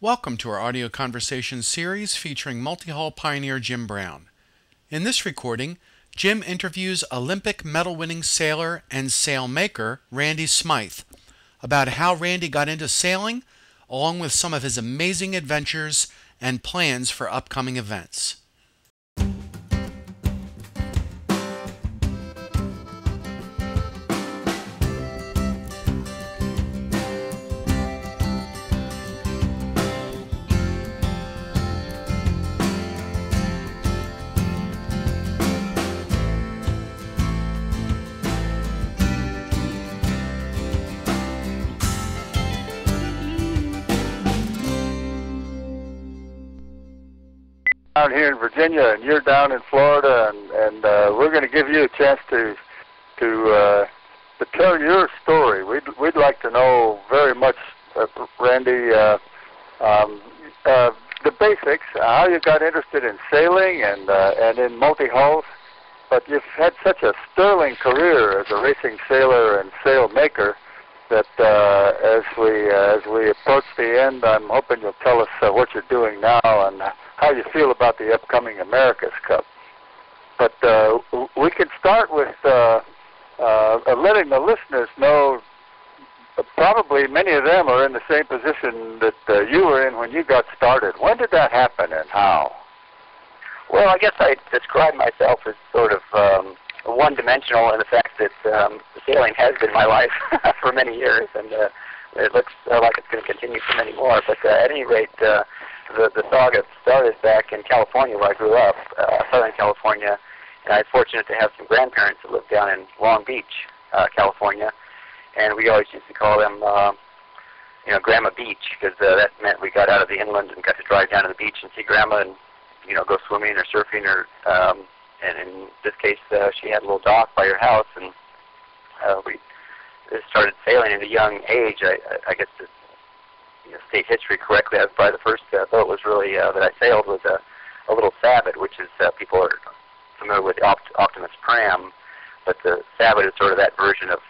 Welcome to our audio conversation series featuring multi-hull pioneer Jim Brown. In this recording, Jim interviews Olympic medal winning sailor and sailmaker Randy Smyth about how Randy got into sailing, along with some of his amazing adventures and plans for upcoming events. In Virginia, and you're down in Florida, and and uh, we're going to give you a chance to to uh, to tell your story. We'd we'd like to know very much, uh, Randy, uh, um, uh, the basics, how you got interested in sailing and uh, and in multi hulls. But you've had such a sterling career as a racing sailor and sail maker that uh, as we uh, as we approach the end, I'm hoping you'll tell us uh, what you're doing now and how you feel about the upcoming America's Cup. But uh, we can start with uh, uh, letting the listeners know. Probably many of them are in the same position that uh, you were in when you got started. When did that happen and how? Well, I guess I describe myself as sort of um, one-dimensional in the fact that um, sailing has been my life for many years, and uh, it looks uh, like it's going to continue for many more. But uh, at any rate, uh, the, the saga started back in California where I grew up, uh, Southern California, and I was fortunate to have some grandparents that lived down in Long Beach, uh, California, and we always used to call them, uh, you know, Grandma Beach because uh, that meant we got out of the inland and got to drive down to the beach and see Grandma and, you know, go swimming or surfing or, um, and in this case, uh, she had a little dock by her house, and uh, we started sailing at a young age. I, I guess to you know, state history correctly, I was probably the first uh, boat was really uh, that I sailed was a, a little Sabot, which is uh, people are familiar with Opt- Optimist Pram, but the Sabot is sort of that version of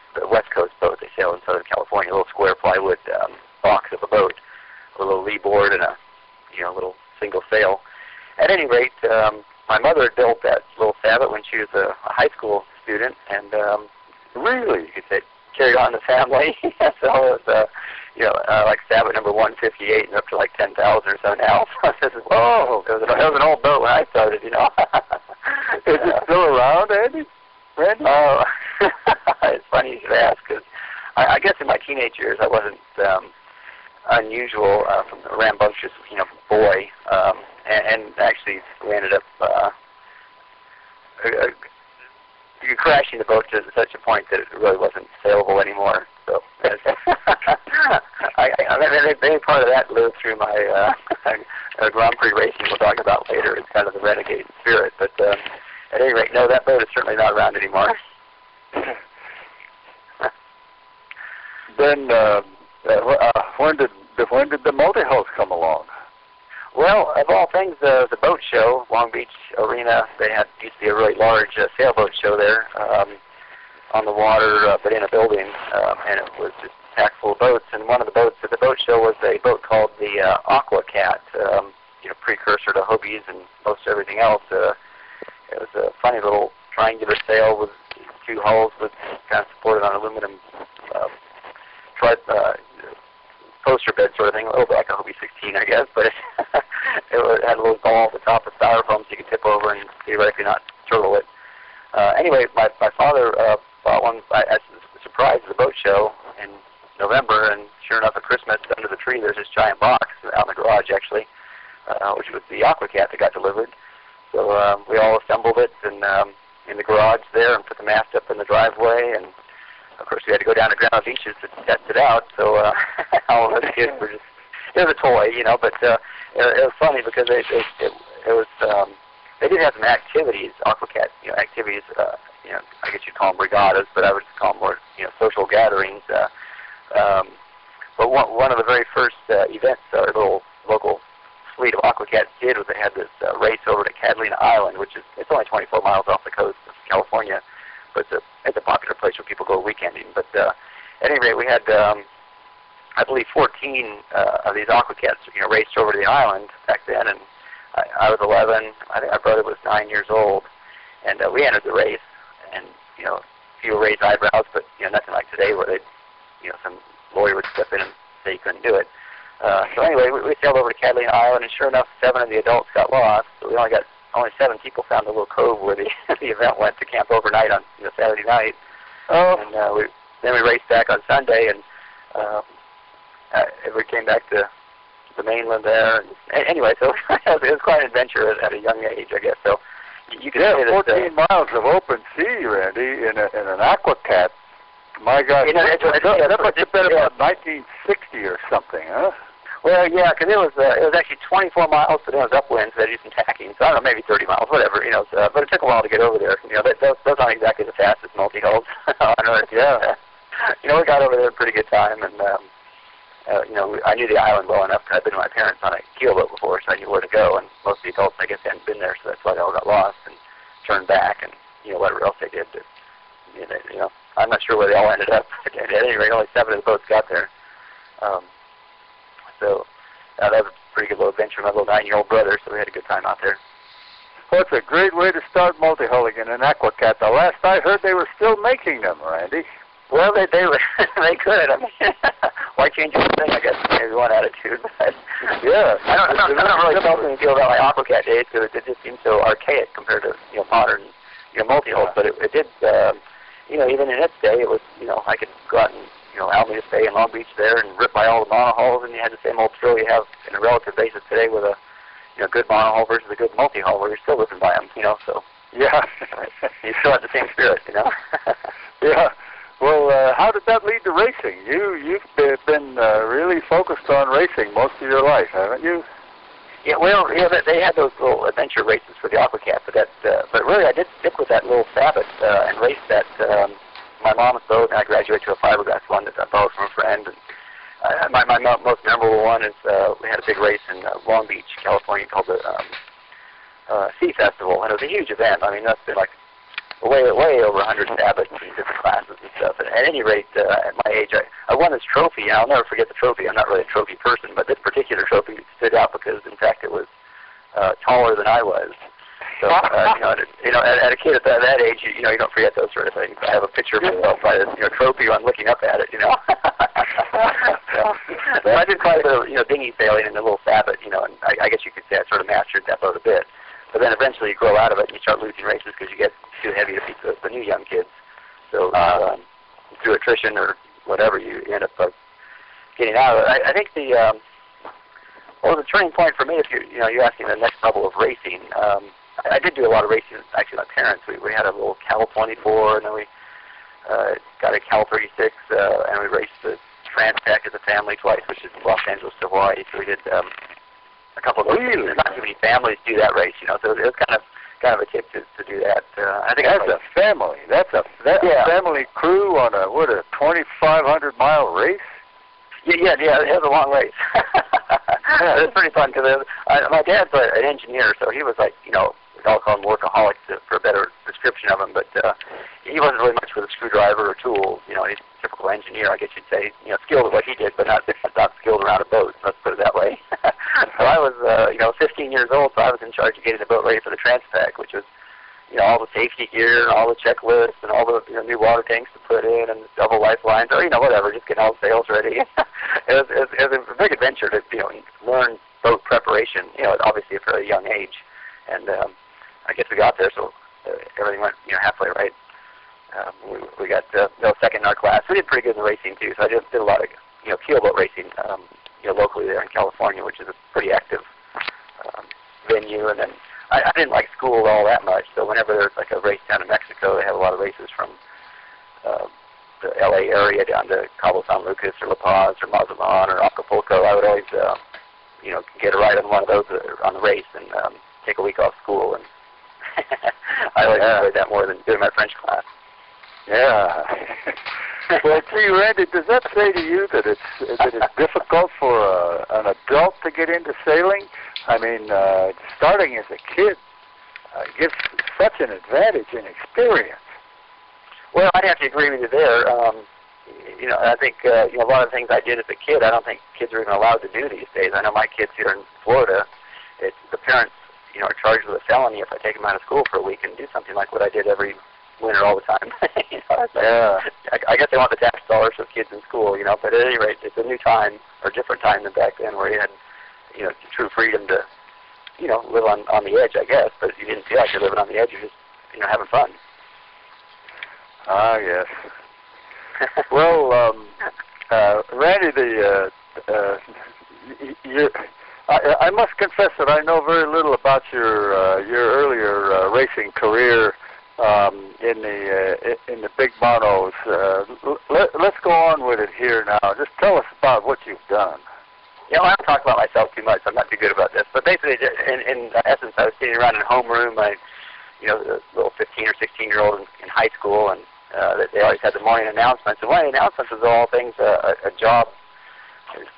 uh, events our little local fleet of Aquacats did was they had this uh, race over to Catalina Island, which is it's only 24 miles off the coast of California but it's a, it's a popular place where people go weekending. But uh, at any rate, we had um, I believe 14 uh, of these aquacats, you know, raced over to the island back then, and I, I was 11. I think my brother was nine years old, and uh, we entered the race, and you know, few raised eyebrows, but you know, nothing like today where they, you know, some lawyer would step in and say you couldn't do it. Uh, so anyway, we, we sailed over to Catalina Island, and sure enough, seven of the adults got lost. So we only got only seven people found the little cove where the the event went to camp overnight on you know, Saturday night. Oh, And uh, we then we raced back on Sunday, and um, uh, we came back to the mainland there. And, a- anyway, so it was, quite an adventure at, at a young age, I guess. So you, could yeah, say that. 14 miles of open sea, Randy, in, a, in an aquacat. My God, You know, that, it's- it's- that, it's- that must have been about 1960 or something, huh? Well, yeah, because it was uh, it was actually 24 miles, but it was upwind, so they did some tacking. So I don't know, maybe 30 miles, whatever, you know. So, but it took a while to get over there. You know, that, those, those aren't exactly the fastest multi-hulls on Earth. Yeah. you know, we got over there a pretty good time, and um, uh, you know, I knew the island well enough. 'cause I'd been with my parents on a keelboat before, so I knew where to go. And most of the adults, I guess, hadn't been there, so that's why they all got lost and turned back, and you know, whatever else they did. To, you know, you know, I'm not sure where they all ended up. At any rate, only seven of the boats got there. Um, so uh, that was a pretty good little adventure. My little nine-year-old brother, so we had a good time out there. Well, it's a great way to start multi-hulling in aquacat. The last I heard, they were still making them, Randy. Well, they they were they could. I mean, why change one thing? I guess maybe one attitude. But Yeah. I don't, I don't, I don't really feel anything feel about my AquaCat days because it just seems so archaic compared to you know modern you know multi-hulls. But it, it did um, you know even in its day it was you know I could go out and you know Alamitos Bay and Long Beach there and rip by all the monohulls and you had the same old thrill you have in a relative basis today with a you know good monohull versus a good multi-hull where you're still whipping by them. You know so Yeah. you still have the same spirit. You know. yeah. Well, uh, how did that lead to racing? You you've been uh, really focused on racing most of your life, haven't you? Yeah, well, yeah, they- they had those little adventure races for the AquaCat, but that, uh, but really, I did stick with that little Sabot uh, and race that um, my mom's boat, and I graduated to a fiberglass borrowed from a friend. And uh, my my mo- most memorable one is uh, we had a big race in uh, Long Beach, California, called the um, uh, Sea Festival, and it was a huge event. I mean, that's been like way way over 100 Sabots in different classes and stuff. And at any rate, uh, at my age, I, I won this trophy. And I'll never forget the trophy. I'm not really a trophy person, but this particular trophy stood out because, in fact, it was uh, taller than I was. So, uh, you know, at, you know, at, at a kid at that, that age, you, you know, you don't forget those sort of things. I have a picture of myself by this, you know, trophy. I'm looking up at it, you know. so, so I did quite a bit of, you know, dinghy sailing in the little Sabot, you know, and I, I guess you could say I sort of mastered that boat a bit. But then eventually you grow out of it and you start losing races because you get too heavy to beat the, the new young kids. So um, through attrition or whatever, you end up uh, getting out of it. I, I think the um, well, the turning point for me, if you you know you're asking the next level of racing, um, I, I did do a lot of racing. Actually, my parents, we we had a little Cal 24, and then we uh, got a Cal 36, uh, and we raced the Trans-Pac as a family twice, which is Los Angeles to Hawaii. So we did um, a couple of those. Really? There's not too many families do that race, you know. So it was kind of kind of a tip to, to do that. Uh, I think That's a family. That's a that Yeah. family crew on a what a 2,500 mile race. Yeah, yeah, yeah. It was a long race. it was pretty fun because my dad's a, an engineer, so he was like, you know, I'll call him workaholic for a better description of him. But uh, he wasn't really much with a screwdriver or tools. You know, he's a typical engineer, I guess you'd say. You know, skilled at what he did, but not not skilled around a boat. Let's put it that way. so I was, uh, you know, 15 years old, so I was in charge of getting the boat ready for the Transpac, which was you know, all the safety gear and all the checklists and all the you know, new water tanks to put in and double lifelines or, you know, whatever, just getting all the sails ready. it, was, it, was, it was a big adventure to, you know, learn boat preparation, you know, obviously for a young age. And um, I guess we got there, so uh, everything went, you know, halfway right. Um, we, we got uh, know, second in our class. We did pretty good in the racing, too, so I did, did a lot of, you know, keelboat racing, um, you know, locally there in California, which is a pretty active um, venue. And then I, I didn't like school all that much, so whenever there's like a race down in Mexico, they have a lot of races from uh, the LA area down to Cabo San Lucas or La Paz or Mazatlan or Acapulco. I would always, uh, you know, get a ride on one of those uh, on the race and um, take a week off school, and I always Yeah. enjoyed that more than doing my French class. Yeah. well, gee, Randy, does that say to you that it's that it's difficult for a, an adult to get into sailing? I mean, uh, starting as a kid uh, gives such an advantage in experience. Well, I'd have to agree with you there. Um, you know, I think uh, you know a lot of things I did as a kid. I don't think kids are even allowed to do these days. I know my kids here in Florida, it's the parents, you know, are charged with a felony if I take them out of school for a week and do something like what I did every winter all the time. you know, like, Yeah. I, I guess they want the tax dollars for kids in school, you know. But at any rate, it's a new time or different time than back then, where you had, you know, true freedom to, you know, live on on the edge, I guess. But you didn't feel like you're living on the edge; you're just, you know, having fun. Ah, yes. Well, um, uh, Randy, the uh, uh, y- you, I, I must confess that I know very little about your uh, your earlier uh, racing career um, in the uh, in the big monos. Uh, let, let's go on with it here now. Just tell us about what you've done. You know, I don't talk about myself too much. I'm not too good about this. But basically, in, in essence, I was sitting around in a homeroom. I, you know, the little 15 or 16 year old in, in high school, and uh, they always had the morning announcements. And one of the announcements was all things uh, a, a job.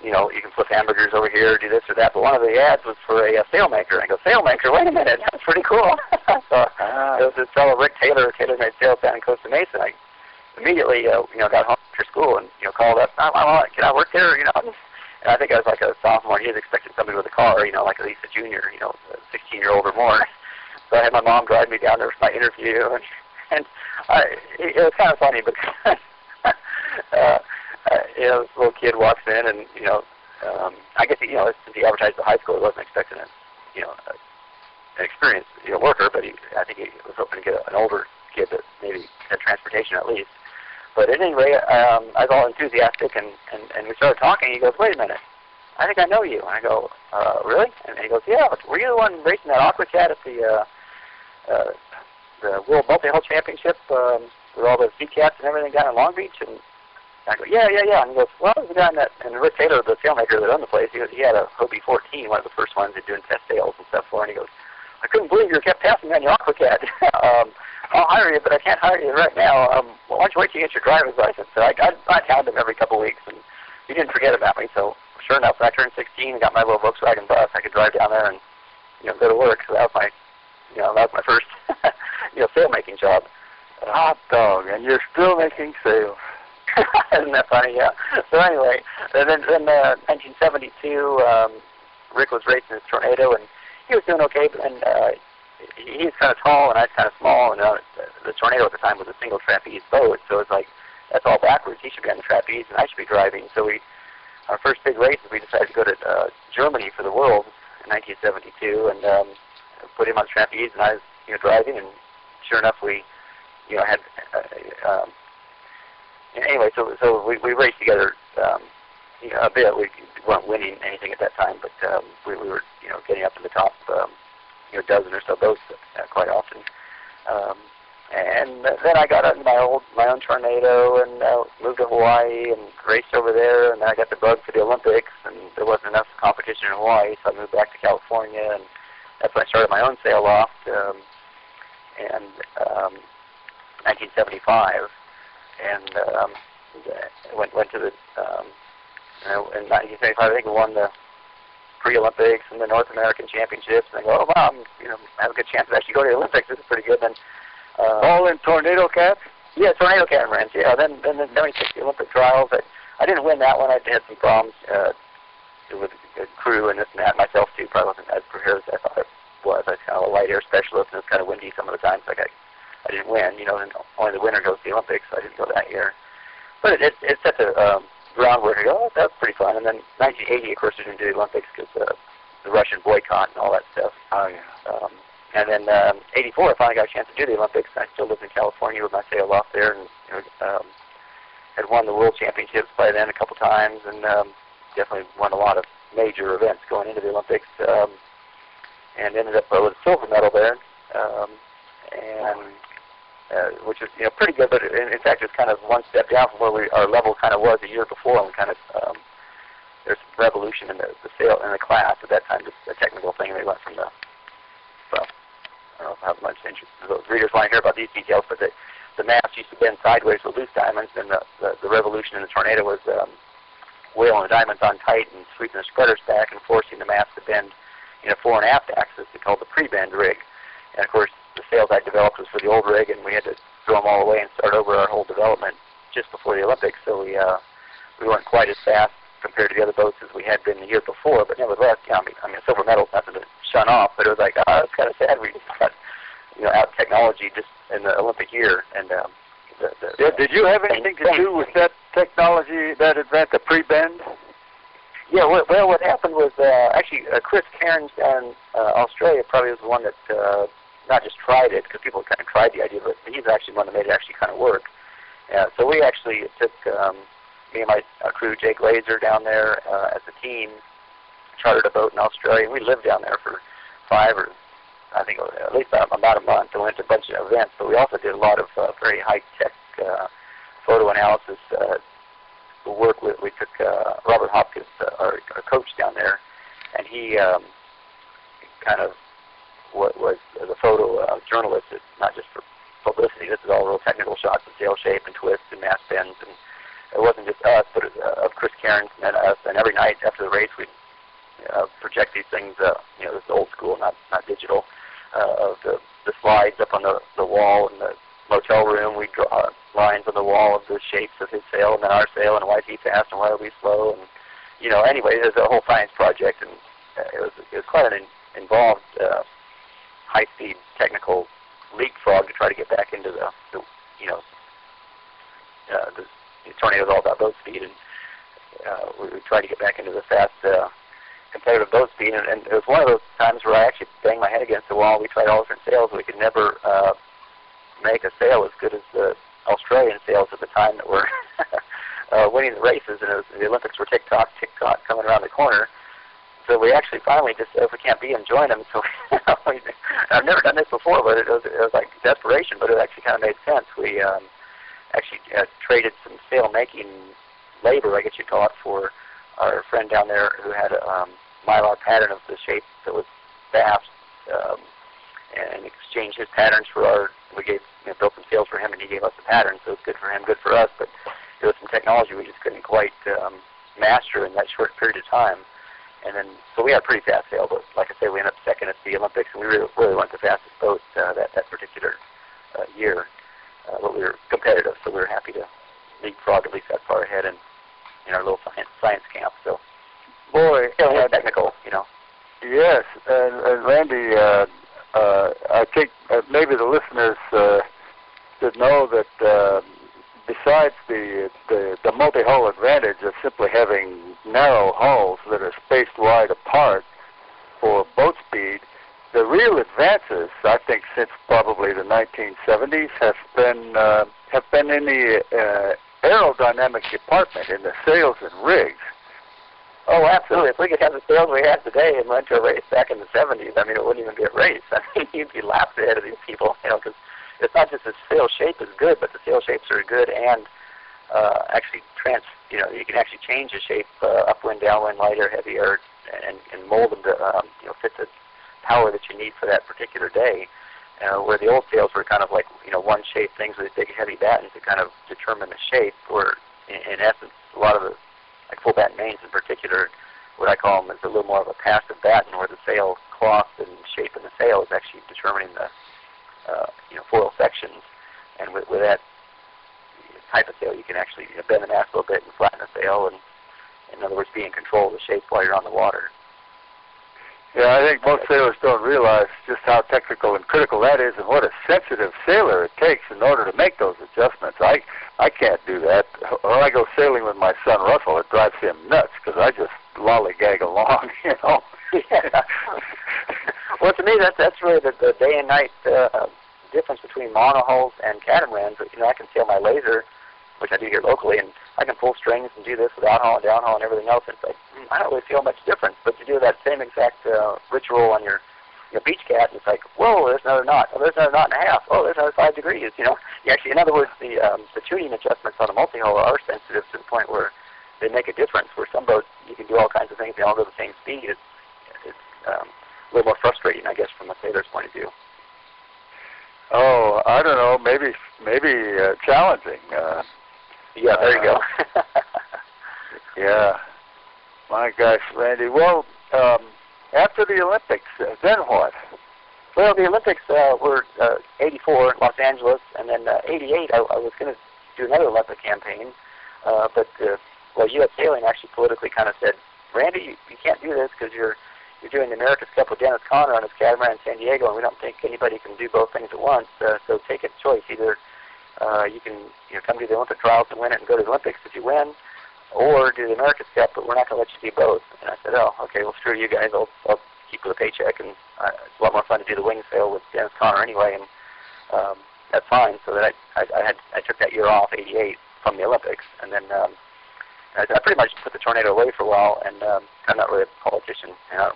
You know, you can flip hamburgers over here, do this or that. But one of the ads was for a, a sailmaker. And I go, sailmaker? Wait a minute, that's pretty cool. so Ah. there was this fellow Rick Taylor, Taylor made sails down in Costa Mesa. I immediately, uh, you know, got home after school and you know called up. I, I want, can I work there? You know, and I think I was like a sophomore. He was expecting somebody with a car, you know, like at least a junior, you know, a 16 year old or more. So I had my mom drive me down there for my interview, and and I, it, it was kind of funny because uh, uh, you know, this little kid walks in, and you know, um, I guess you know, since he advertised at high school, he wasn't expecting a, you know, a, an experienced you know worker, but he, I think he was hoping to get a, an older kid that maybe had transportation at least. But at any rate, um, I was all enthusiastic, and, and and we started talking. He goes, "Wait a minute, I think I know you." And I go, uh, "Really?" And he goes, "Yeah, were you the one racing that Aqua Cat at the uh, uh, the World Multi-Hull Championship um, with all the sea cats and everything down in Long Beach?" And I go, "Yeah, yeah, yeah." And he goes, "Well, the guy in that and Rick Taylor, the sailmaker that owned the place, he, was, he had a Hobie 14, one of the first ones that doing test sails and stuff for." And he goes, "I couldn't believe you kept passing me on your Aqua Cat." um, I'll hire you, but I can't hire you right now. Um, why don't you wait till you get your driver's license? So I, I, I hound him every couple weeks, and he didn't forget about me. So sure enough, when I turned 16 and got my little Volkswagen bus, I could drive down there and you know go to work. So that was my, you know, that was my first, you know, sail making job. Hot dog, and you're still making sails. Isn't that funny? Yeah. So anyway, then then uh, 1972, um, Rick was racing his Tornado, and he was doing okay. But and uh, he he kind of tall, and I was kind of small, and uh, the Tornado at the time was a single trapeze boat, so it's like that's all backwards. He should be on the trapeze, and I should be driving. So we, our first big race, we decided to go to uh, Germany for the World in 1972, and um, put him on the trapeze, and I was you know driving, and sure enough, we you know had. Uh, um, and anyway, so so we, we raced together um, you know, a bit. We weren't winning anything at that time, but um, we, we were you know getting up in the top um, you know dozen or so boats uh, quite often. Um, and then I got in my old my own tornado and uh, moved to Hawaii and raced over there. And then I got the bug for the Olympics, and there wasn't enough competition in Hawaii, so I moved back to California, and that's when I started my own sail loft. Um, and um, 1975, and um, went went to the um, you know, in 1975. I think won the pre-Olympics and the North American Championships. And I go, oh wow, I'm, you know, I have a good chance to actually go to the Olympics. This is pretty good. Then uh, All in tornado cats. yeah, tornado cataracts. Yeah, then then then we took the Olympic trials. I, I didn't win that one. I had some problems uh, with the crew and this and that. Myself too, probably wasn't as prepared as I thought I was. I was kind of a light air specialist, and it's kind of windy some of the times. Like I, I didn't win. You know, and only the winner goes to the Olympics. So I didn't go that year. But it it, it set the um, groundwork. I go, oh, that's pretty fun. And then 1980, of course, we didn't do the Olympics because uh, the Russian boycott and all that stuff. Oh yeah. Um, and then um, '84, I finally got a chance to do the Olympics. I still lived in California with my sail loft there, and you know, um, had won the World Championships by then a couple times, and um, definitely won a lot of major events going into the Olympics, um, and ended up with a silver medal there, um, and uh, which is you know pretty good. But in, in fact, it's kind of one step down from where we our level kind of was a year before, and kind of um, there's revolution in the, the sail in the class at that time. Just a technical thing. They went from the well, I don't know how much interest those readers want to hear about these details, but the the mast used to bend sideways with loose diamonds, and the the, the revolution in the tornado was um, whaling the diamonds on tight and sweeping the spreaders back and forcing the mast to bend in a fore and aft axis. They called the pre-bend rig, and of course the sails I developed was for the old rig, and we had to throw them all away and start over our whole development. just before the Olympics, so we uh, we weren't quite as fast compared to the other boats as we had been the year before. But nevertheless, you know, I mean, I mean, silver medal's nothing to shun off, but it was like, oh, it's kind of sad we just got you know out technology just in the Olympic year. And um, the, the, yeah, did you have anything to do with that technology, that event, the pre-bend? Yeah, well, what happened was uh, actually uh, Chris Cairns down uh, Australia probably was the one that uh, not just tried it because people kind of tried the idea, but he's actually one that made it actually kind of work. Uh, so we actually took um, me and my uh, crew, Jay Glaser, down there uh, as a team, chartered a boat in Australia, and we lived down there for five or I think at least about a month. And went to a bunch of events, but we also did a lot of uh, very high tech uh, photo analysis uh, work with. We took uh, Robert Hopkins, uh, our, our coach down there, and he um, kind of what was the photo uh, journalist, it's not just for publicity. This is all real technical shots of sail shape and twists and mast bends, and it wasn't just us, but it, uh, of Chris Cairns and us. And every night after the race, we'd uh, project these things. Uh, you know, this is old school, not not digital. Uh, of the the slides up on the the wall in the motel room. We draw lines on the wall of the shapes of his sail and then our sail and why is he fast and why are we slow and you know anyway there's a whole science project and uh, it was it was quite an in, involved uh, high speed technical leapfrog to try to get back into the, the you know uh, the, the tornado is all about boat speed and uh, we, we tried to get back into the fast uh, competitive boat speed and, and it was one of those times where I actually banged my head against the wall. We tried all different sails, we could never uh, make a sail as good as the Australian sails at the time that were uh, winning the races, and it was, the Olympics were tick tock, tick tock coming around the corner. So we actually finally just said if we can't be them, join them. So I've never done this before, but it was, it was like desperation, but it actually kind of made sense. We um, actually uh, traded some sail making labor, I guess you'd call it, for our friend down there who had a um, mylar pattern of the shape that was fast, um, and exchanged his patterns for our. We gave you know, built some sails for him, and he gave us the pattern, so it's good for him, good for us. But it was some technology we just couldn't quite um, master in that short period of time. And then, so we had a pretty fast sail, but like I say, we ended up second at the Olympics, and we really, really went the fastest boat uh, that that particular uh, year. Uh, but we were competitive, so we were happy to leapfrog at least that far ahead in in our little science science camp. So, boy, yeah, technical, you know. Yes, and, and Randy, uh, uh, I think uh, maybe the listeners uh, should know that uh, besides the, the the multi-hull advantage of simply having narrow hulls that are spaced wide apart for boat speed, the real advances, I think, since probably the 1970s, have been uh, have been in the uh, aerodynamic department, in the sails and rigs. Oh, absolutely. If we could have the sails we have today and went to a race back in the 70s, I mean, it wouldn't even be a race. I mean, you'd be laps ahead of these people, you know, because it's not just the sail shape is good, but the sail shapes are good and uh, actually trans, you know, you can actually change the shape uh, upwind, downwind, lighter, heavier, and, and mold them to, um, you know, fit the power that you need for that particular day. Uh, where the old sails were kind of like, you know, one shape things with big heavy battens to kind of determine the shape, or in, in essence, a lot of the like full batten mains in particular, what I call them is a little more of a passive batten where the sail cloth and shape in the sail is actually determining the uh, you know foil sections, and with, with that type of sail you can actually you know, bend the mast a little bit and flatten the sail, and in other words, be in control of the shape while you're on the water. Yeah, I think most sailors don't realize just how technical and critical that is, and what a sensitive sailor it takes in order to make those adjustments. I I can't do that. When I go sailing with my son Russell, it drives him nuts because I just lollygag along, you know. yeah. well, to me, that's that's really the, the day and night uh, difference between monohulls and catamarans. You know, I can sail my laser, which I do here locally, and I can pull strings and do this with outhaul and downhaul and everything else. And it's like mm, I don't really feel much difference. But to do that same exact uh, ritual on your your beach cat, it's like, whoa, there's another knot. Oh, there's another knot and a half. Oh, there's another five degrees. You know, you actually, in other words, the um, the tuning adjustments on a multi-hull are sensitive to the point where they make a difference. Where some boats you can do all kinds of things, they all go the same speed. It's um, a little more frustrating, I guess, from a sailor's point of view. Oh, I don't know. Maybe maybe uh, challenging. Uh, yeah, there you go. yeah. My gosh, Randy. Well, um, after the Olympics, uh, then what? Well, the Olympics uh, were uh, 84 Los Angeles, and then uh, 88. I, I was going to do another Olympic campaign. Uh, but uh, well, U.S. Sailing actually politically kind of said, Randy, you, you can't do this because you're you're doing the America's Cup with Dennis Conner on his catamaran in San Diego, and we don't think anybody can do both things at once. Uh, so take a choice. Either uh, you can you know come to the Olympic trials and win it and go to the Olympics if you win, or do the America's Cup, but we're not going to let you do both. And I said, oh, okay, well screw you guys. I'll, I'll keep a paycheck, and uh, it's a lot more fun to do the wing sail with Dennis Conner anyway, and um, that's fine. So that I, I, I had I took that year off, '88, from the Olympics, and then. Um, I, I pretty much put the tornado away for a while, and um, I'm not really a politician. You know,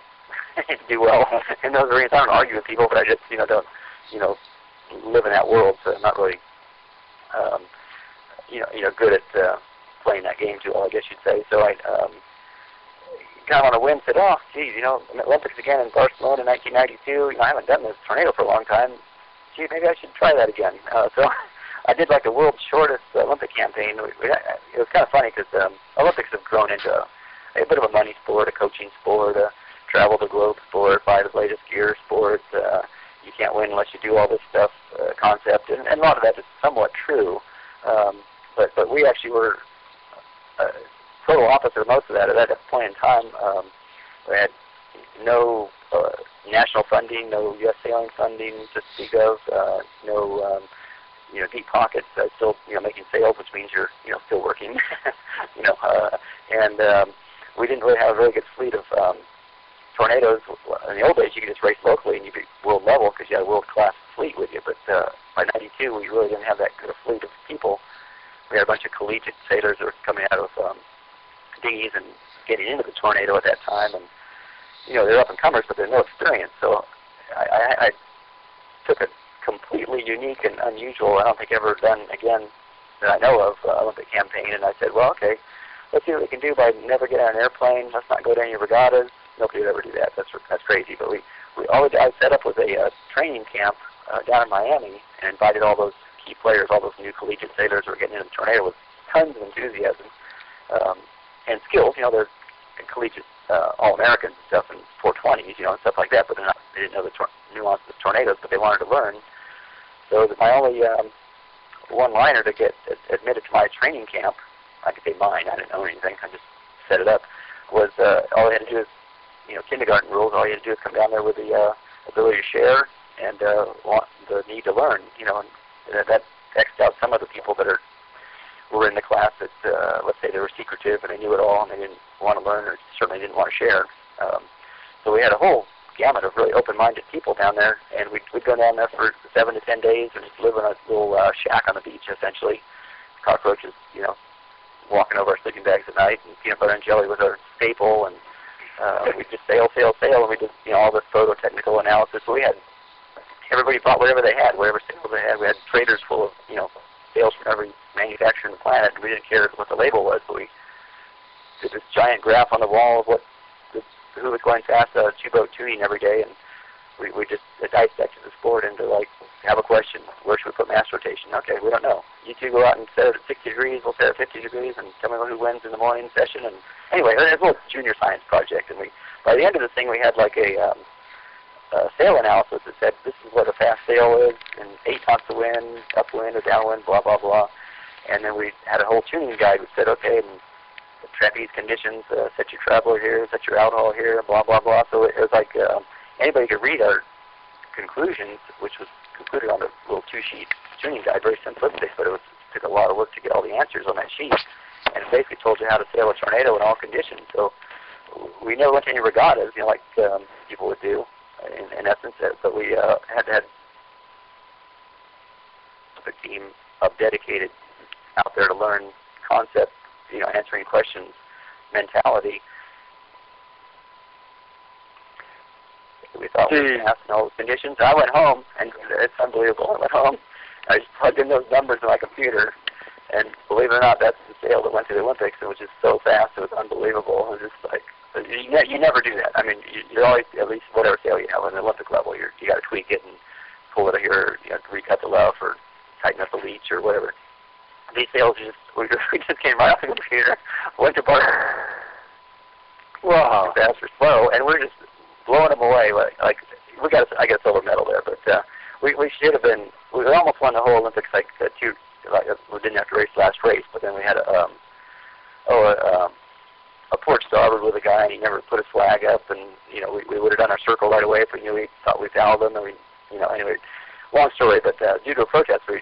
do well in those arenas. I don't argue with people, but I just you know don't you know live in that world, so I'm not really um, you know you know good at uh, playing that game too well, I guess you'd say. So I um, kind of on a whim said, oh, geez, you know, Olympics again in Barcelona in 1992. You know, I haven't done this tornado for a long time. Gee, maybe I should try that again. Uh, so I did like the world's shortest Olympic campaign. It was kind of funny because um, Olympics have grown into a, a bit of a money sport, a coaching sport, a travel the globe sport, buy the latest gear sport. Uh, you can't win unless you do all this stuff uh, concept, and, and a lot of that is somewhat true. Um, but but we actually were uh, total opposite of most of that. At that point in time, um, we had no uh, national funding, no U.S. sailing funding to speak of, uh, no um, you know deep pockets. Uh, still you know making sails, which means you're you know still working. you know, uh, and um, we didn't really have a very good fleet of um, tornadoes. In the old days, you could just race locally and you'd be world level because you had a world class fleet with you. But uh, by '92, we really didn't have that good a fleet of people. We had a bunch of collegiate sailors that were coming out of um, dinghies and getting into the tornado at that time, and you know they're up and comers, but they're no experience. So I, I, I took a completely unique and unusual, I don't think ever done again that I know of, uh, Olympic campaign, and I said, well, okay, let's see what we can do by never get on an airplane. Let's not go to any regattas nobody would ever do that. That's that's crazy. But we we all I set up was a uh, training camp uh, down in Miami and invited all those key players, all those new collegiate sailors who were getting into the tornado with tons of enthusiasm um, and skills. You know, they're collegiate uh, all-Americans and stuff and 420s, you know, and stuff like that. But they're not, they didn't know the tor- nuances of tornadoes, but they wanted to learn. So my only um, one-liner to get admitted to my training camp, I could say mine. I didn't know anything. I just set it up. Was uh, all I had to do is you know kindergarten rules. All you had to do is come down there with the uh, ability to share and uh, want the need to learn. You know, and that, that X'd out some of the people that are were in the class that uh, let's say they were secretive and they knew it all and they didn't want to learn or certainly didn't want to share. Um, so we had a whole gamut of really open-minded people down there, and we'd, we'd go down there for seven to ten days and just live in a little uh, shack on the beach, essentially. Cockroaches, you know, walking over our sleeping bags at night, and peanut butter and jelly was our staple, and uh, we just sail, sail, sail, and we did you know all this photo technical analysis. So we had everybody bought whatever they had, whatever sails they had. We had traders full of you know sails from every manufacturer on the planet, and we didn't care what the label was. But we did this giant graph on the wall of what the, who was going fast uh, two-boat tuning every day, and we, we just dissected the sport into like have a question, where should we put mast rotation? Okay, we don't know. You two go out and set it at 60 degrees, we'll set it at 50 degrees, and tell me who wins in the morning session. And anyway, it was a little junior science project, and we by the end of the thing we had like a, um, a sail analysis that said this is what a fast sail is, and eight knots of wind, upwind or downwind, blah blah blah. And then we had a whole tuning guide that said, okay, and trapeze conditions, uh, set your traveler here, set your outhaul here, blah blah blah. So it, it was like. Uh, anybody could read our conclusions, which was concluded on a little two-sheet tuning guide, very simplistic, but it, was, took a lot of work to get all the answers on that sheet. And basically told you how to sail a tornado in all conditions. So we never went to any regattas, you know, like um, people would do, in, in essence. Uh, but we uh, had had a team of dedicated out there to learn concept, you know, answering questions, mentality. We thought we were passing all the conditions. I went home, and it's unbelievable. I went home. I just plugged in those numbers in my computer, and believe it or not, that's the sail that went to the Olympics. It was just so fast. It was unbelievable. It was just like you, ne- you never do that. I mean, you, you're always at least whatever sail you have on the Olympic level, you're, you got to tweak it and pull it here, you know, recut the luff or tighten up the leech or whatever. These sails just we just, we just came right off the computer, went to bar. Wow. Fast or slow, and we're just blowing them away. Like, like we got, a, I got a silver medal there, but uh, we we should have been. We almost won the whole Olympics like uh, two, we didn't have to race the last race, but then we had a um, oh a, um, a port starboard with a guy, and he never put his flag up, and you know we, we would have done our circle right away if we knew we thought we fouled them, and we you know anyway, long story, but uh, due to a protest, we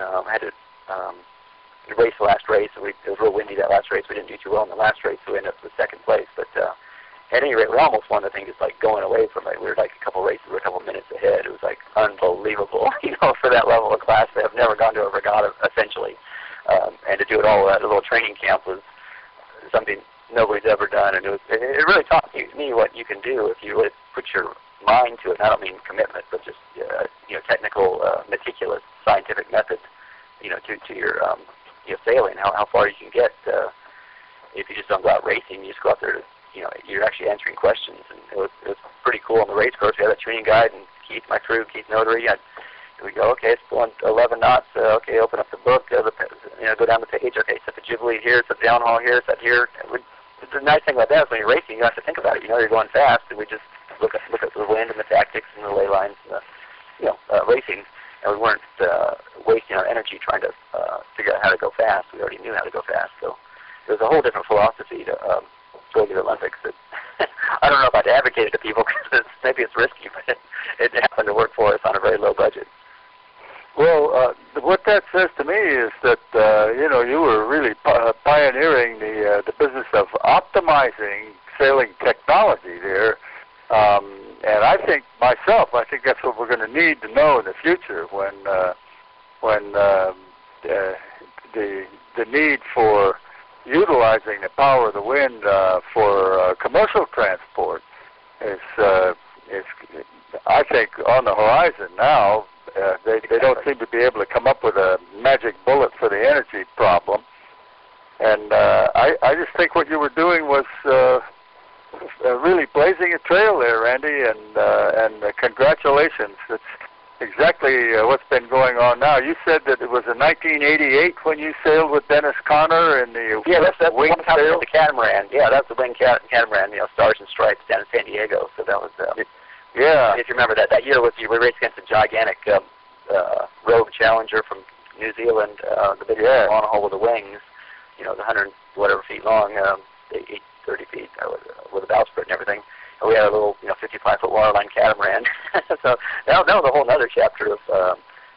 um, had to um, race the last race, and we, it was real windy that last race. We didn't do too well in the last race, so we ended up with second place, but. Uh, at any rate, we almost won the thing just like going away from it. We were like a couple races, we were a couple minutes ahead. It was like unbelievable, you know, for that level of class. Have never gone to a regatta essentially, um, and to do it all at a little training camp was something nobody's ever done. And it was it, really taught me, what you can do if you really put your mind to it. And I don't mean commitment, but just uh, you know technical, uh, meticulous, scientific method, you know, to to your um, you sailing. How how far you can get. Uh, if you just don't go out racing, you just go out there to you know, you're actually answering questions, and it was it was pretty cool on the race course. We had a tuning guide, and Keith, my crew, Keith Notary, and we go, okay, it's going 11 knots. Uh, okay, open up the book, uh, the, you know, go down the page. Okay, set the jubilee here, set the downhaul here, set here. We, the nice thing about that is when you're racing, you don't have to think about it. You know you're going fast, and we just look at look at the wind and the tactics and the lay lines and the, you know, uh, racing. And we weren't uh, wasting our energy trying to uh, figure out how to go fast. We already knew how to go fast. So there's a whole different philosophy to um, the Olympics. It, I don't know if I'd advocate it to people because maybe it's risky, but it, it happened to work for us on a very low budget. Well, uh, what that says to me is that uh, you know you were really p- pioneering the uh, the business of optimizing sailing technology there, um, and I think myself, I think that's what we're going to need to know in the future when uh, when um, uh, the the need for utilizing the power of the wind uh, for uh, commercial transport is uh, is I think on the horizon now. Uh, they they don't seem to be able to come up with a magic bullet for the energy problem, and uh, I I just think what you were doing was. Uh, uh, really blazing a trail there, Randy, and uh, and uh, congratulations. It's exactly uh, what's been going on now. You said that it was in 1988 when you sailed with Dennis Conner in the yeah, that's that's wing the, sail? the catamaran. Yeah, that's the wing cat- catamaran. You know, Stars and Stripes down in San Diego. So that was uh, yeah. if you remember that that year was we raced against a gigantic um, uh, Rogue Challenger from New Zealand, uh, the big Yeah. monohull with the wings. You know, the hundred whatever feet long, um, eight thirty feet uh, with, uh, with a bowsprit and everything. We had a little, you know, 55 foot waterline catamaran. so that, that was a whole other chapter of um,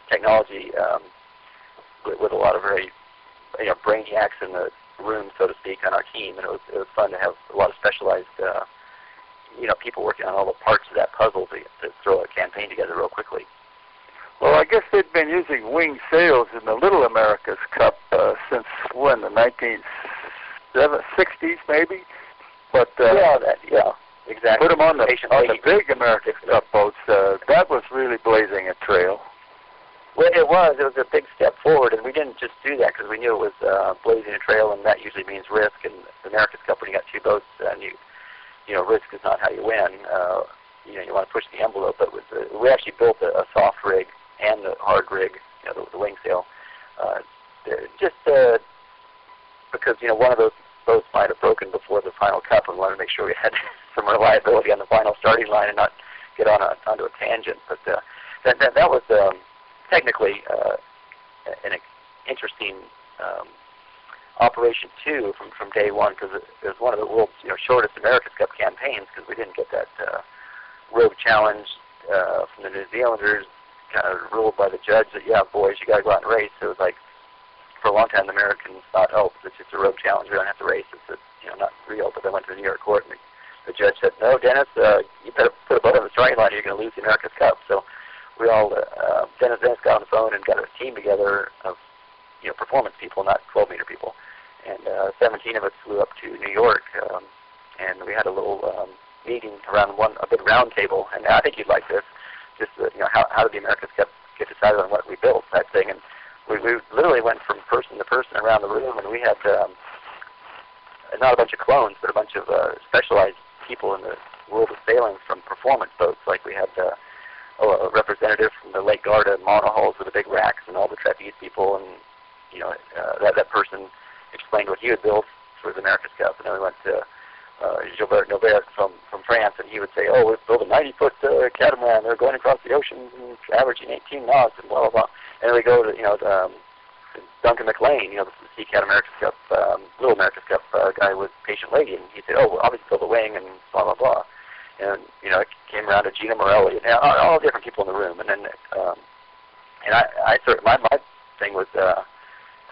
technology um, with, with a lot of very, you know, brainiacs in the room, so to speak, on our team. And it was it was fun to have a lot of specialized, uh, you know, people working on all the parts of that puzzle to, to throw a campaign together real quickly. Well, I guess they'd been using wing sails in the Little America's Cup uh, since when the 1960s, maybe. But uh, yeah, that, yeah, exactly. put them on the on the big America's Cup boats. Uh, that was really blazing a trail. Well, it was. It was a big step forward, and we didn't just do that because we knew it was uh, blazing a trail, and that usually means risk. And the America's Cup, when you got two boats, and you, you know, risk is not how you win. Uh, you know, you want to push the envelope. But with the, we actually built a, a soft rig and the hard rig, you know, the, the wing sail, uh, just uh, because you know one of those boats might have broken before the final cup, and wanted to make sure we had some reliability on the final starting line and not get on a onto a tangent. But uh, that, that that was. Um, technically uh, an interesting um, operation too from from day one because it, it was one of the world's you know shortest America's Cup campaigns because we didn't get that uh, rogue challenge uh, from the New Zealanders kind of ruled by the judge that yeah boys you got to go out and race. So it was like for a long time the Americans thought oh it's just a rogue challenge. We don't have to race. It's a, you know not real. But they went to the New York court and the, the judge said no Dennis uh, you better put a boat on the starting line or you're going to lose the America's Cup. So we all uh, Dennis Dennis got on the phone and got a team together of you know performance people, not 12 meter people, and uh, 17 of us flew up to New York, um, and we had a little um, meeting around one a big round table, and I think you'd like this, just uh, you know how how did the Americans get get decided on what we built that thing, and we we literally went from person to person around the room, and we had um, not a bunch of clones, but a bunch of uh, specialized people in the world of sailing from performance boats, like we had. Uh, a representative from the Lake Garda monohulls with the big racks and all the trapeze people, and you know uh, that that person explained what he had built for the America's Cup, and then we went to uh, Gilbert Nobert from from France, and he would say, "Oh, we built a 90-foot uh, catamaran. They're going across the oceans and averaging 18 knots, and blah blah blah." And we go to you know the, um, Duncan MacLane, you know, the Sea Cat America's Cup, um, Little America's Cup uh, guy with Patient Lady, and he said, oh, well, obviously build a wing and blah blah blah. And you know, it came around to Gino Morrelli and all, all different people in the room, and then um, and I, I sort of, my my thing was uh,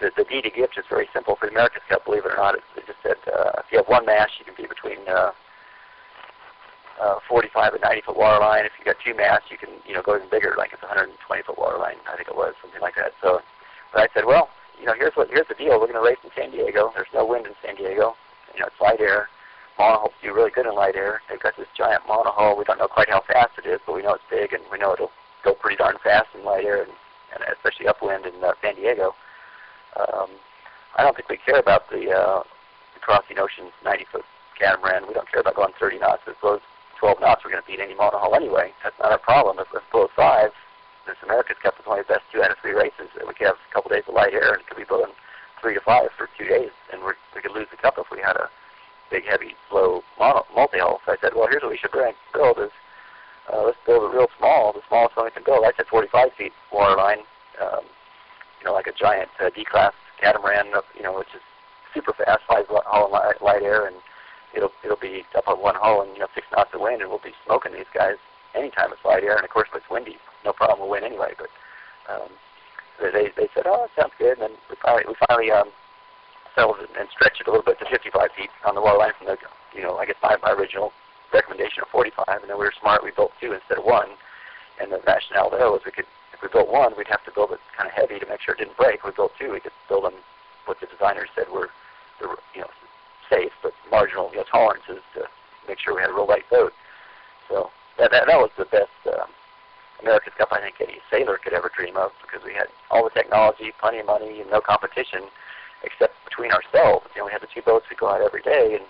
the the Deed of Gift is very simple for the America's Cup. Believe it or not, it, it just said uh, if you have one mast, you can be between uh, uh, 45 and 90 foot water line. If you got two masts, you can you know go even bigger, like it's 120 foot water line. I think it was something like that. So, but I said, well, you know, here's what here's the deal. We're going to race in San Diego. There's no wind in San Diego. You know, it's light air. Monohulls do really good in light air. They've got this giant monohull. We don't know quite how fast it is, but we know it's big, and we know it'll go pretty darn fast in light air, and, and especially upwind in uh, San Diego. Um, I don't think we care about the, uh, the crossing oceans 90 foot catamaran. We don't care about going 30 knots. If goes 12 knots, we're going to beat any monohull anyway. That's not our problem. If it goes five, this America's Cup is of the best two out of three races. We could have a couple days of light air, and it could be building three to five for two days, and we're, we could lose the cup if we had a big, heavy, slow multi-hull. So I said, well, here's what we should build is uh, let's build it real small, the smallest one we can build. I said 45 feet waterline, um, you know, like a giant uh, D-class catamaran, you know, which is super fast, five hull light, light air, and it'll it'll be up on one hull and you know six knots of wind, and we'll be smoking these guys anytime it's light air. And of course, if it's windy, no problem, we'll win anyway. But um, they they said, oh, it sounds good, and then we finally we finally um, settled it and stretched it a little bit to 55 feet on the water line from the you know I guess my, my original recommendation of 45, and then we were smart. We built two instead of one, and the rationale there was we could, if we built one, we'd have to build it kind of heavy to make sure it didn't break. If we built two, we could build them what the designers said were, the, you know, safe but marginal you know, tolerances to make sure we had a real light boat. So that that, that was the best um, America's Cup I think any sailor could ever dream of because we had all the technology, plenty of money, and no competition except between ourselves. You know, we had the two boats we go out every day, and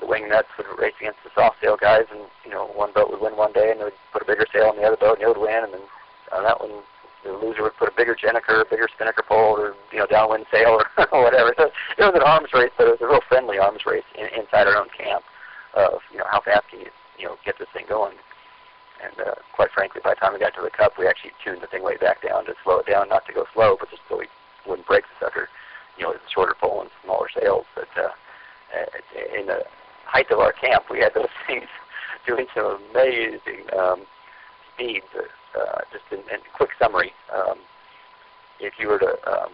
the wing nuts would race against the soft sail guys, and you know one boat would win one day, and they would put a bigger sail on the other boat, and it would win, and then on that one the loser would put a bigger gennaker, a bigger spinnaker pole, or you know downwind sail, or whatever. So it was an arms race, but it was a real friendly arms race in, inside our own camp of you know how fast can you you know get this thing going. And uh, quite frankly, by the time we got to the cup, we actually tuned the thing way back down to slow it down, not to go slow, but just so we wouldn't break the sucker. You know, with shorter pole and smaller sails. But uh, in the height of our camp, we had those things doing some amazing um, speeds. Uh, just in, in quick summary, um, if you were to um,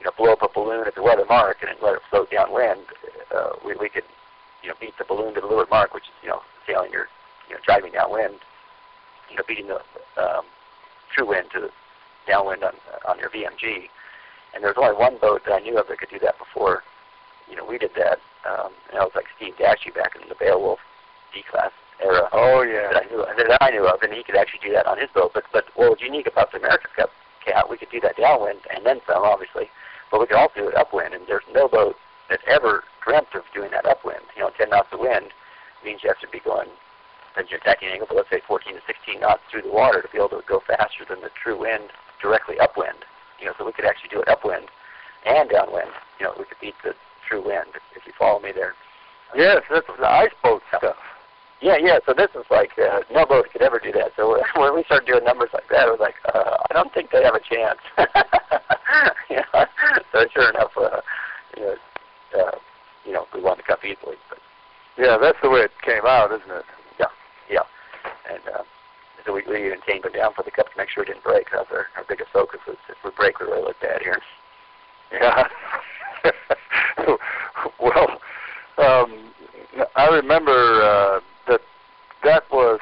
you know blow up a balloon at the weather mark and let it float downwind, uh, we, we could you know beat the balloon to the leeward mark, which is you know sailing your you know driving downwind, you know beating the um, true wind to the downwind on on your VMG. And there's only one boat that I knew of that could do that before you know we did that, um, and that was like Steve Dashew back in the Beowulf D-class era. Oh yeah. That I knew that I knew of, and he could actually do that on his boat. But but what was unique about the America's Cup cat, we could do that downwind and then some, obviously, but we could also do it upwind. And there's no boat that's ever dreamt of doing that upwind. You know, 10 knots of wind means you have to be going at your tacking angle, but let's say 14 to 16 knots through the water to be able to go faster than the true wind directly upwind. You know, so we could actually do it upwind and downwind. You know, we could beat the true wind if, if you follow me there. Yes, that's the ice boat stuff. Yeah, yeah. So this is like uh, no boat could ever do that. So when we started doing numbers like that, it was like uh, I don't think they have a chance. yeah. So sure enough, uh, you know, uh, you know, we won the cup easily. But yeah, that's the way it came out, isn't it? Yeah, yeah. And uh, so we, we even tamed it down for the cup to make sure it didn't break. That's our, our biggest focus. Was if we break, we really look bad here. Yeah. well, um, I remember. Uh, that was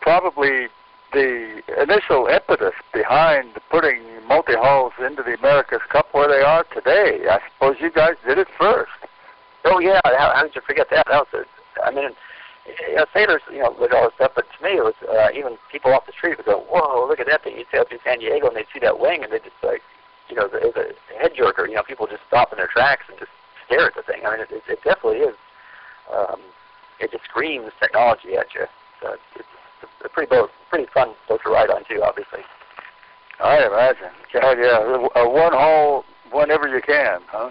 probably the initial impetus behind putting multi-hulls into the America's Cup where they are today. I suppose you guys did it first. Oh yeah, how, how did you forget that? That was a, I mean, you know, sailors, you know, look all this stuff, but to me it was uh, even people off the street would go, "Whoa, look at that thing!" You'd sail through San Diego and they'd see that wing and they just like, you know, it was a head jerker. You know, people just stop in their tracks and just stare at the thing. I mean, it, it, it definitely is. Um, it just screams technology at you. So it's, it's a pretty boat, pretty fun boat to ride on too, obviously. I imagine. God, yeah, a one hole whenever you can, huh?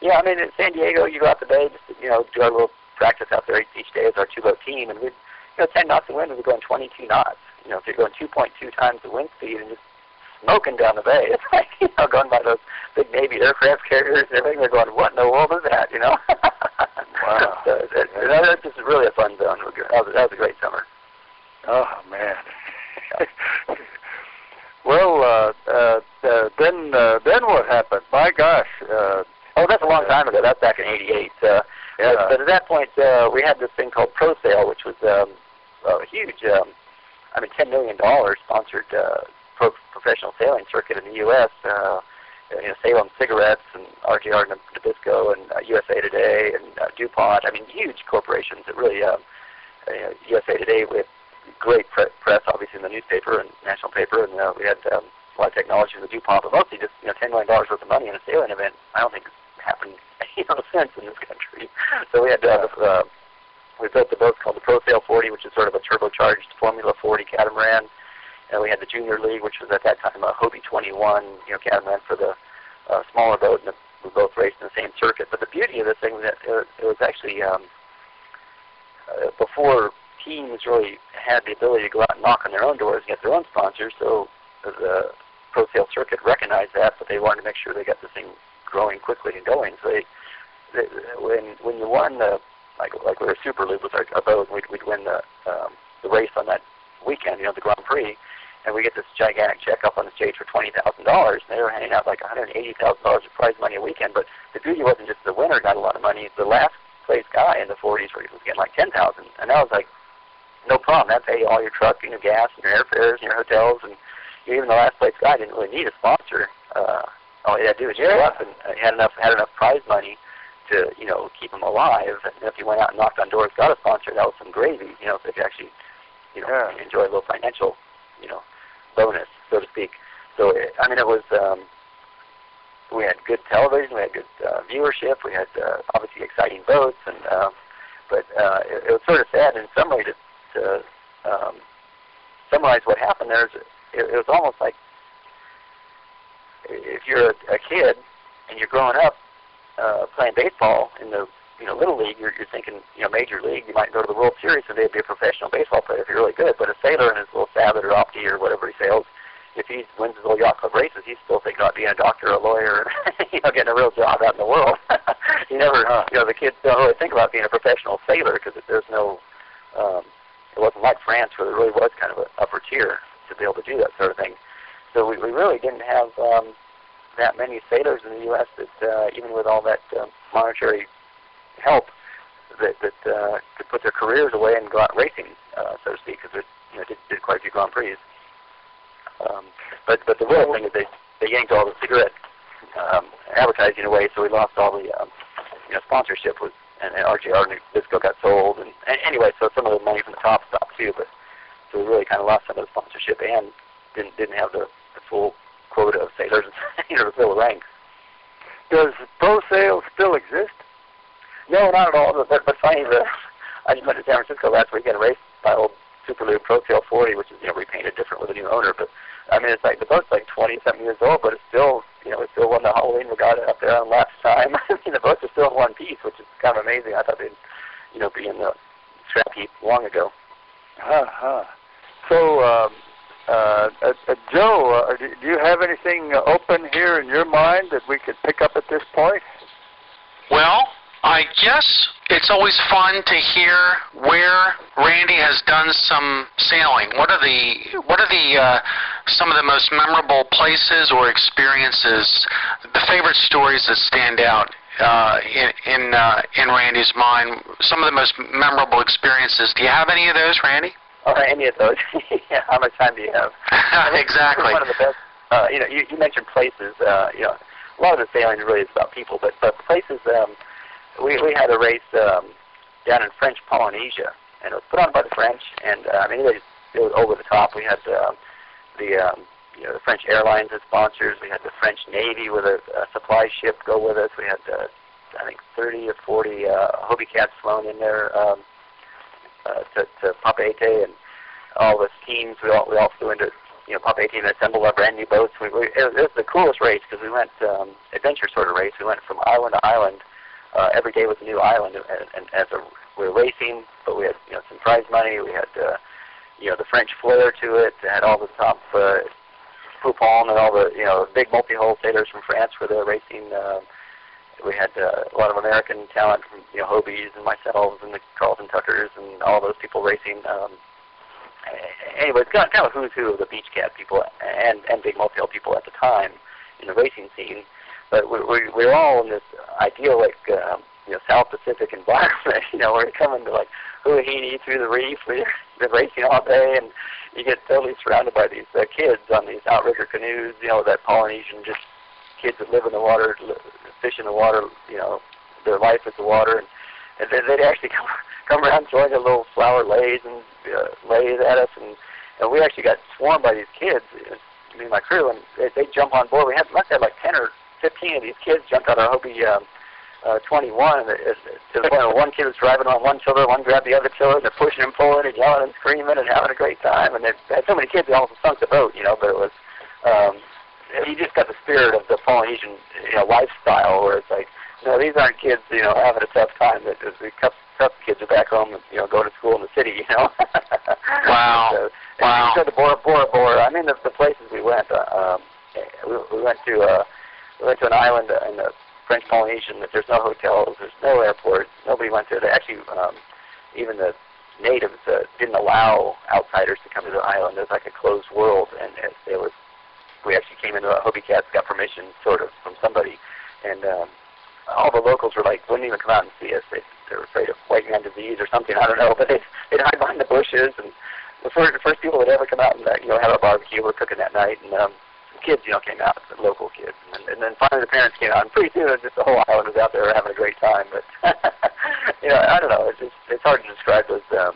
Yeah, I mean, in San Diego, you go out the bay, just you know, do our little practice out there each day as our two boat team, and we, you know, 10 knots of wind, we're going 22 knots. You know, if you're going 2.2 times the wind speed and just smoking down the bay. It's like you know going by those big Navy aircraft carriers and everything. They're going, what in the world is that? You know. Wow. so it, that, that's just really a fun zone. That was, that was a great summer. Oh man. well, uh, uh, uh, then uh, then what happened? My gosh. Uh, Oh, that's a long time ago. That's back in '88. Uh, yeah. but, but at that point, uh, we had this thing called Pro Sail, which was um, a huge, um, I mean, $10 million sponsored uh, pro professional sailing circuit in the U.S. Uh, you know, Salem Cigarettes and RJR Nabisco and uh, USA Today and uh, DuPont. I mean, huge corporations that really, um, you know, USA Today with great pre- press, obviously in the newspaper and national paper, and uh, we had um, a lot of technology in the DuPont, but mostly just you know, $10 million worth of money in a sailing event. I don't think it's happened you know since in this country. So we had uh, uh, we built the boat called the Pro Sail 40, which is sort of a turbocharged Formula 40 catamaran, and we had the Junior League, which was at that time a Hobie 21, you know, catamaran for the uh, smaller boat, and the, we both raced in the same circuit. But the beauty of this thing that it, it was actually um, uh, before teams really had the ability to go out and knock on their own doors and get their own sponsors. So the Pro Sail circuit recognized that, but they wanted to make sure they got this thing growing quickly and going. So they, they when when you won the like like we were Super Loop with our boat, we'd, we'd win the um, the race on that weekend, you know, the Grand Prix, and we get this gigantic check up on the stage for twenty thousand dollars. And they were handing out like one hundred eighty thousand dollars of prize money a weekend. But the beauty wasn't just the winner got a lot of money; the last place guy in the 40s was getting like ten thousand, and that was like no problem. That pay all your truck and your gas and your airfares and your hotels, and even the last place guy didn't really need a sponsor. Uh, all he had to do was show up and uh, had enough had enough prize money to you know keep him alive. And if he went out and knocked on doors, got a sponsor, that was some gravy. You know, if they could actually you know Yeah. enjoy a little financial you know bonus, so to speak. So it, I mean, it was. Um, we had good television, we had good uh, viewership, we had uh, obviously exciting boats, and uh, but uh, it, it was sort of sad in some way to, to um, summarize what happened there. Is it, it was almost like if you're a, a kid and you're growing up uh, playing baseball in the you know little league, you're, you're thinking you know major league. You might go to the World Series and they'd be a professional baseball player if you're really good. But a sailor in his little Sabot or Opti or whatever he sails, if he wins his little yacht club races, he's still thinking about being a doctor, or a lawyer, you know, getting a real job out in the world. you never, you know, the kids don't really think about being a professional sailor because there's no, um, it wasn't like France where there really was kind of an upper tier to be able to do that sort of thing. So we, we really didn't have um, that many sailors in the U.S. that uh, even with all that um, monetary help that, that uh, could put their careers away and go out racing, uh, so to speak, because they you know, did, did quite a few Grand Prix. Um, but but the real thing is they they yanked all the cigarette um, advertising away, so we lost all the um, you know sponsorship was and, and RJR Nabisco got sold, and, and anyway, so some of the money from the top stopped too. But so we really kind of lost some of the sponsorship and didn't didn't have the, the full quota of sailors you know to fill the ranks. does Pro Sail still exist? No, not at all. But, but, but funny, the, I just went to San Francisco last weekend and raced my old Super Loop Pro Sail 40, which is you know repainted different with a new owner. But I mean, it's like the boat's like 20 something years old, but it's still you know it still won the Halloween regatta up there on last time. I mean, the boats are still in one piece, which is kind of amazing. I thought they'd you know be in the scrap heap long ago. Uh-huh. So, um, uh, uh, uh, Joe, uh, do do you have anything uh, open here in your mind that we could pick up at this point? Well, I guess it's always fun to hear where Randy has done some sailing. What are the what are the uh, some of the most memorable places or experiences, the favorite stories that stand out uh, in in, uh, in Randy's mind? Some of the most memorable experiences. Do you have any of those, Randy? Or any of those? yeah, how much time do you have? exactly. One of the best. Uh, you know, you, you mentioned places. Uh, you know, a lot of the sailing really is about people, but but places. Um, we we had a race um, down in French Polynesia, and it was put on by the French. And uh, I mean, it was, it was over the top. We had um, the um, you know the French airlines as sponsors. We had the French Navy with a, a supply ship go with us. We had uh, I think 30 or 40 uh, Hobie cats flown in there um, uh, to, to Papeete, and all the teams. We all we all flew into you know Papeete and assembled our brand new boats. We, we, it, was, it was the coolest race because we went um, adventure sort of race. We went from island to island. Uh, every day was a new island, and, and as a, we were racing, but we had you know some prize money. We had uh, you know the French flair to it. It had all the top uh, Poupon and all the you know big multi-hull sailors from France were there racing. Uh, we had uh, a lot of American talent from you know Hobies and myself and the Carlton Tuckers and all those people racing. Um, anyway, it's kind of, kind of who's who of the beach cat people and and big multi-hull people at the time in the racing scene. But we, we, we're all in this idyllic, um, you know, South Pacific environment. You know, we're coming to like Huahine through the reef. We've been racing all day, and you get totally surrounded by these uh, kids on these outrigger canoes. You know, that Polynesian just kids that live in the water, fish in the water. You know, their life is the water, and, and they, they'd actually come come around throwing their little flower leis and uh, leis at us, and and we actually got swarmed by these kids. Me and my crew, and they, they jump on board. We had must have like ten or fifteen of these kids jumped out of Hobie. Um, uh, 21, and it, it, to the point where one kid was driving on one tiller, one grabbed the other tiller, and they're pushing and pulling and yelling and screaming and having a great time. And they had so many kids, they almost sunk the boat, you know. But it was, um, you just got the spirit of the Polynesian, you know, lifestyle, where it's like, you know, these aren't kids, you know, having a tough time. That the tough, tough kids are back home, you know, going to school in the city, you know. wow. so, wow. So the Bora Bora Bora. I mean, the, the places we went. Uh, um, we, we went to uh, we went to an island in the French Polynesian that there's no hotels, there's no airports, nobody went there. They actually, um, even the natives uh, didn't allow outsiders to come to the island. It was like a closed world, and it, it was. We actually came into a Hobie Cats, got permission, sort of, from somebody, and um, all the locals were like, wouldn't even come out and see us. They, they were afraid of white man disease or something. I don't know, but they they'd hide behind the bushes. And the first, the first people that ever come out and uh, you know have a barbecue, we're cooking that night, and um, kids, you know, came out, the local kids, and, and then finally the parents came out, and pretty soon just the whole island was out there having a great time. But you know, I don't know, it's just it's hard to describe those um,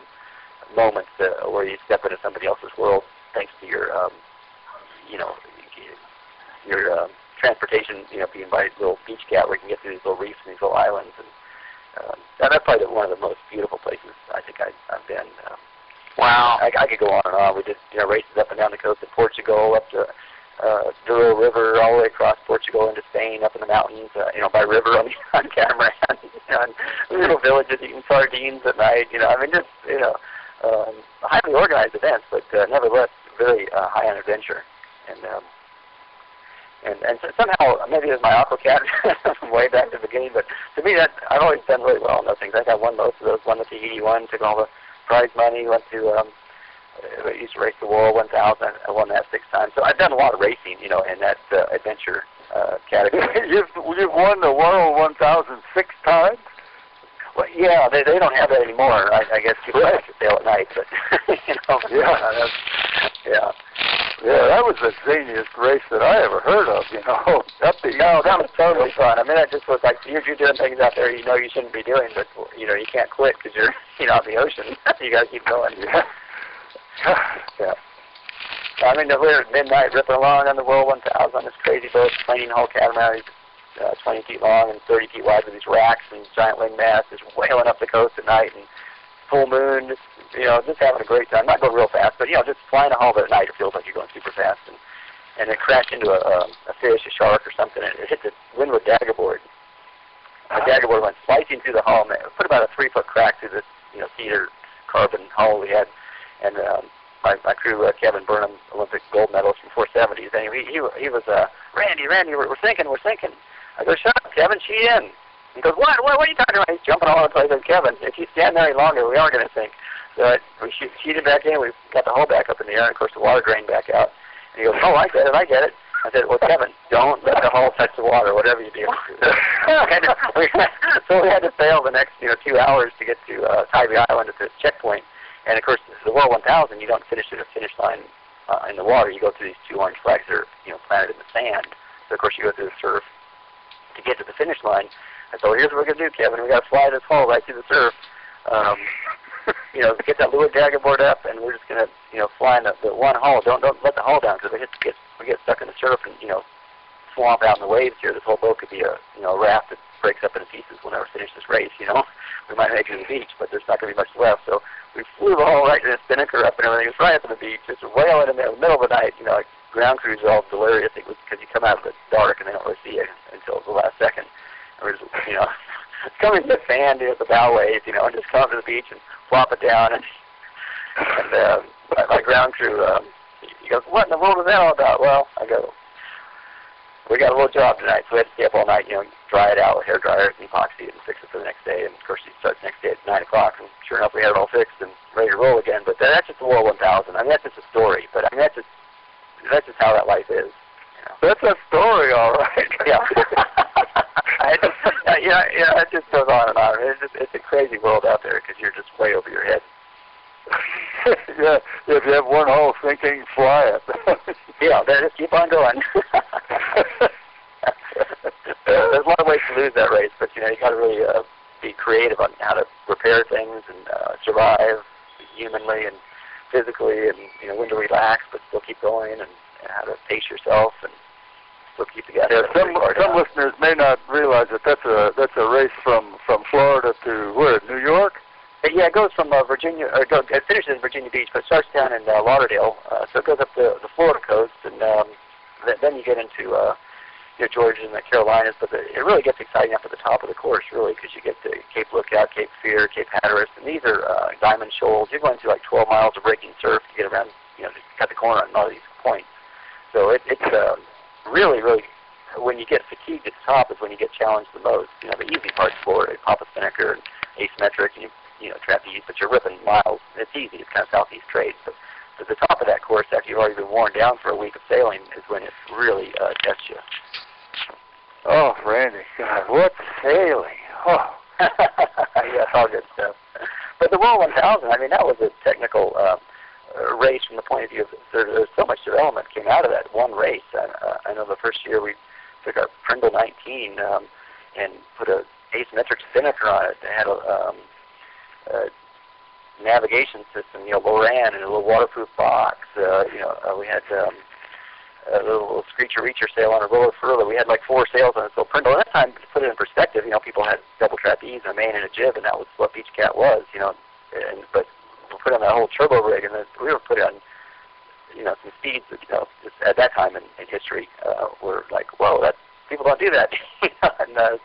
moments uh, where you step into somebody else's world thanks to your, um, you know, your um, transportation, you know, being by little beach cat where you can get to these little reefs and these little islands, and um, that's probably one of the most beautiful places I think I, I've been. Um, wow. I, I could go on and on. We did you know races up and down the coast of Portugal, up to uh, Douro River all the way across Portugal into Spain, up in the mountains, uh, you know, by river on, on catamaran, you know, and little villages eating sardines at night, you know, I mean, just, you know, um, highly organized events, but uh, nevertheless very uh, high on adventure. And, um, and, and so somehow, maybe it was my cat from way back to the beginning, but to me, that I've always done really well on those things. I I won most of those, won the Tahiti one, took all the prize money, went to um, I used to race the World 1000. I won that six times. So I've done a lot of racing, you know, in that uh, adventure uh, category. you've you've won the World 1000 six times. Well, yeah, they they don't have that anymore. I, I guess people like to sail at night, but you know, Yeah. that's, yeah. Yeah, that was the zaniest race that I ever heard of. You know, up the No, that was totally fun. I mean, that just was like you're, you're doing things out there you know you shouldn't be doing, but you know you can't quit because you're you know in the ocean. you got to keep going. Yeah. yeah. I mean, we're at midnight ripping along on the World 1000 on this crazy boat, planing hull catamaran, uh, 20 feet long and 30 feet wide with these racks and giant wing masts, just wailing up the coast at night and full moon, just you know, just having a great time. Not going real fast, but you know, just flying a hull at night. It feels like you're going super fast, and and it crashed into a, a, a fish, a shark, or something, and it hit the windward daggerboard. The daggerboard went slicing through the hull, and it put about a three foot crack through this you know cedar carbon hull we had and um, my, my crew, uh, Kevin Burnham, Olympic gold medalist from 470s, and he, he, he was, uh, Randy, Randy, we're, we're sinking, we're sinking. I go, shut up, Kevin, sheet in. He goes, what, what, what are you talking about? He's jumping all over the place. I said, Kevin, if you stand there any longer, we are going to sink. So I, we she- sheeted back in, we got the hull back up in the air, and of course the water drained back out. And he goes, oh, I get it, I get it. I said, well, Kevin, don't let the hull touch the water, whatever you do. and so we had to sail the next, you know, two hours to get to uh, Tybee Island at the checkpoint. And of course, the World 1000, you don't finish at a finish line uh, in the water. You go through these two orange flags that are, you know, planted in the sand. So of course, you go through the surf to get to the finish line. And so here's what we're gonna do, Kevin. We got to fly this hull right through the surf. Um, you know, get that leeward dagger board up, and we're just gonna, you know, fly in the, the one hull. Don't don't let the hull down because we get we get stuck in the surf and you know, swamp out in the waves here. This whole boat could be a you know a raft that breaks up into pieces. We'll never finish this race. You know, we might make it to the beach, but there's not gonna be much left. So we flew the hull right in the spinnaker up and everything. It was right up to the beach, just wailing in in the middle of the night. You know, like ground crews are all delirious because you come out of the dark and they don't really see you until the last second. And we're just, you know, coming to the sand, you the bow waves, you know, and just come to the beach and flop it down. And, and uh, my, my ground crew, um, He goes, what in the world is that all about? Well, I go, we got a little job tonight, so we had to stay up all night, you know, dry it out with hair dryers and epoxy and fix it for the next day. And of course, he starts next day at 9 o'clock, and sure enough, we had it all fixed and ready to roll again. But that's just the World 1000. I mean, that's just a story, but I mean, that's just, that's just how that life is. You know? That's a story, all right. yeah. I just, yeah, yeah, it just goes on and on. It's just, it's a crazy world out there because you're just way over your head. yeah, if you have one hole sinking, fly it. yeah, just keep on going. There's a lot of ways to lose that race, but you know you got to really uh, be creative on how to repair things and uh, survive humanly and physically, and you know when to relax but still keep going, and, and how to pace yourself and still keep the gas. Yeah, some some listeners may not realize that that's a that's a race from from Florida to where New York. Yeah, it goes from uh, Virginia, or go, it finishes in Virginia Beach, but starts down in uh, Lauderdale. Uh, so it goes up the, the Florida coast, and um, th- then you get into uh, you Georgia and the Carolinas. But the, it really gets exciting up at the top of the course, really, because you get to Cape Lookout, Cape Fear, Cape Hatteras, and these are uh, diamond shoals. You're going through like 12 miles of breaking surf to get around, you know, to cut the corner on all these points. So it, it's uh, really, really when you get fatigued at the top is when you get challenged the most. You know, the easy parts for it, Papa Spinnaker and asymmetric, and you you know, trapeze, but you're ripping miles. It's easy. It's kind of southeast trade. But at the top of that course, after you've already been worn down for a week of sailing, is when it really uh, tests you. Oh, Randy, God, what sailing! Oh, yeah, it's all good stuff. But the World 1000, I mean, that was a technical uh, race from the point of view of there, there's so much development came out of that one race. I, uh, I know the first year we took our Prindle 19 um, and put a asymmetric spinnaker on it. It had a um, uh, navigation system, you know, Loran and a little waterproof box. Uh, you know, uh, we had um, a little, screecher reacher sail on a roller furler. We had like four sails on it. So Prindle, at that time, to put it in perspective, you know, people had double trapeze and a main and a jib, and that was what Beach Cat was, you know. And, but we put on that whole turbo rig, and then we were put on, you know, some speeds that, you know, just at that time in, in history uh, were like, whoa, that people don't do that. and uh,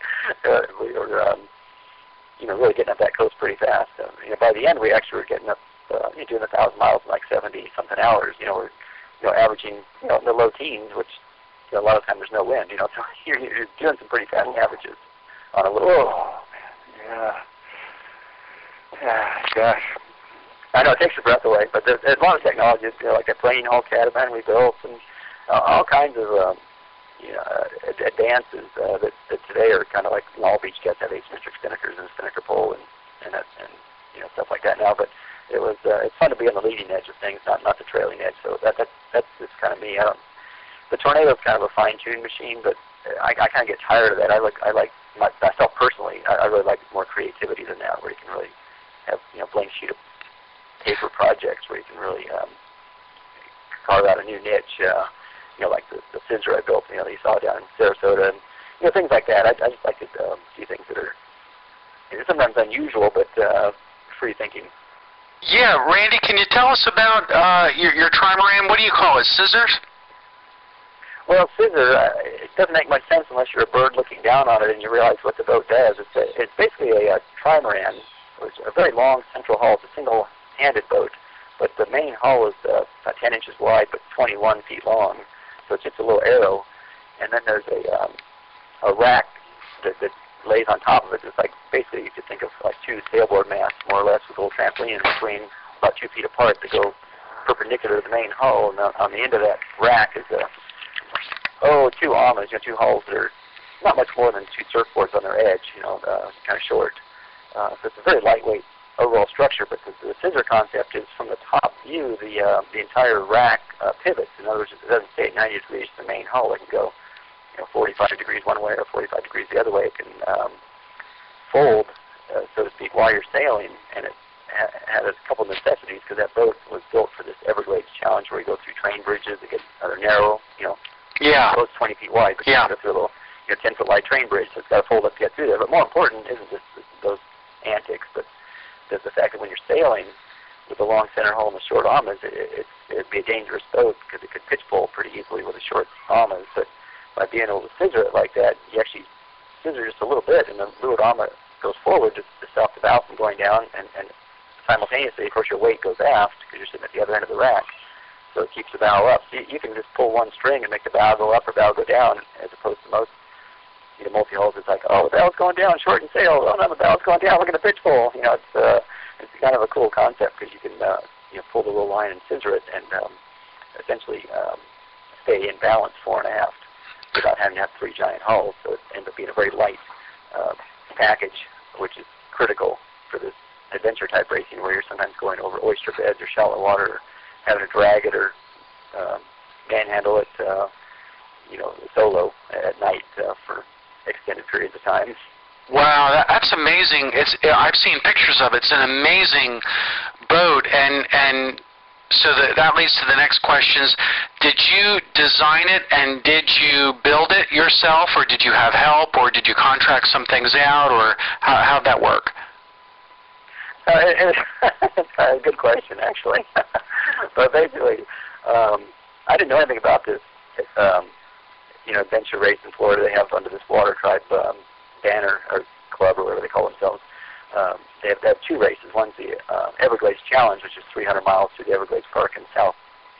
uh, we were um, you know, really getting up that coast pretty fast. Uh, you know, by the end, we actually were getting up, uh, you know, doing a thousand miles in like 70 something hours. You know, we're, you know, averaging, you know, in the low teens, which you know, a lot of times there's no wind. You know, so you're, you're doing some pretty fast averages on a little. Oh, man, yeah. Yeah, gosh. I know it takes your breath away, but there's, there's a lot of technologies, you know, like a plane hull catamaran we built, and uh, all kinds of um, you know, uh, advances uh, that, that today are kind of like all beach cats have asymmetric spinnakers and a spinnaker pole and and, that, and you know stuff like that now. But it was uh, it's fun to be on the leading edge of things, not not the trailing edge. So that that that's just kind of me. I don't. The kind of a fine-tuned machine, but I, I kind of get tired of that. I like I like my, myself personally. I, I really like more creativity than that, where you can really have you know blank sheet of paper projects where you can really um, carve out a new niche. Uh, you know, like the, the scissor I built, you know, that you saw down in Sarasota, and you know, things like that. I, I just like to um, see things that are you know, sometimes unusual, but uh, free thinking. Yeah, Randy, can you tell us about uh, your, your trimaran? What do you call it? Scissors? Well, scissor, uh, it doesn't make much sense unless you're a bird looking down on it and you realize what the boat does. It's, a, it's basically a, a trimaran. It's a very long central hull. It's a single-handed boat, but the main hull is uh, about 10 inches wide but 21 feet long so it's just a little arrow, and then there's a um, a rack that, that lays on top of it. It's like basically you could think of like two sailboard masts, more or less, with a little trampoline in between, about two feet apart, to go perpendicular to the main hull. And on, the end of that rack is a oh two amas, you know, two hulls that are not much more than two surfboards on their edge, you know, uh, kind of short. Uh, so it's a very lightweight overall structure, but the, the scissor concept is from the top view, the uh, the entire rack uh, pivots. In other words, it doesn't stay at 90 degrees to the main hull. It can go, you know, 45 degrees one way or 45 degrees the other way. It can um, fold, uh, so to speak, while you're sailing, and it ha- had a couple of necessities because that boat was built for this Everglades challenge where you go through train bridges that get are narrow, you know, yeah, close 20 feet wide, but yeah. you go through a little, you know, 10 foot wide train bridge, so it's got to fold up to get through there. But more important isn't just those antics, but the, the fact that when you're sailing with a long center hull and the short amas, it, it, it'd be a dangerous boat because it could pitch pole pretty easily with a short amas. But by being able to scissor it like that, you actually scissor just a little bit, and the fluid ama goes forward to, to stop the bow from going down, and, and simultaneously, of course, your weight goes aft because you're sitting at the other end of the rack. so it keeps the bow up. So you, you can just pull one string and make the bow go up or bow go down, as opposed to most you know multi-hulls. It's like, oh, the bow's going down, shorten sail. Oh no, the bow's going down. Look at the pitch pole. You know, it's uh, it's kind of a cool concept because you can uh, you know pull the little line and scissor it and um, essentially um, stay in balance four and a half without having to have three giant hulls. So it ends up being a very light uh, package, which is critical for this adventure type racing where you're sometimes going over oyster beds or shallow water, or having to drag it or um, manhandle it, uh, you know, solo at night uh, for extended periods of time. Wow, that, that's amazing. It's I've seen pictures of it. It's an amazing boat, and and so the, that leads to the next questions. Did you design it and did you build it yourself, or did you have help, or did you contract some things out, or how how'd that work? Uh, it, it's a good question, actually. but basically, um, I didn't know anything about this. Um, you know, adventure race in Florida. They have under this Water Tribe um, banner or club or whatever they call themselves. Um, they, have, they have two races. One's the uh, Everglades Challenge, which is 300 miles through the Everglades Park in South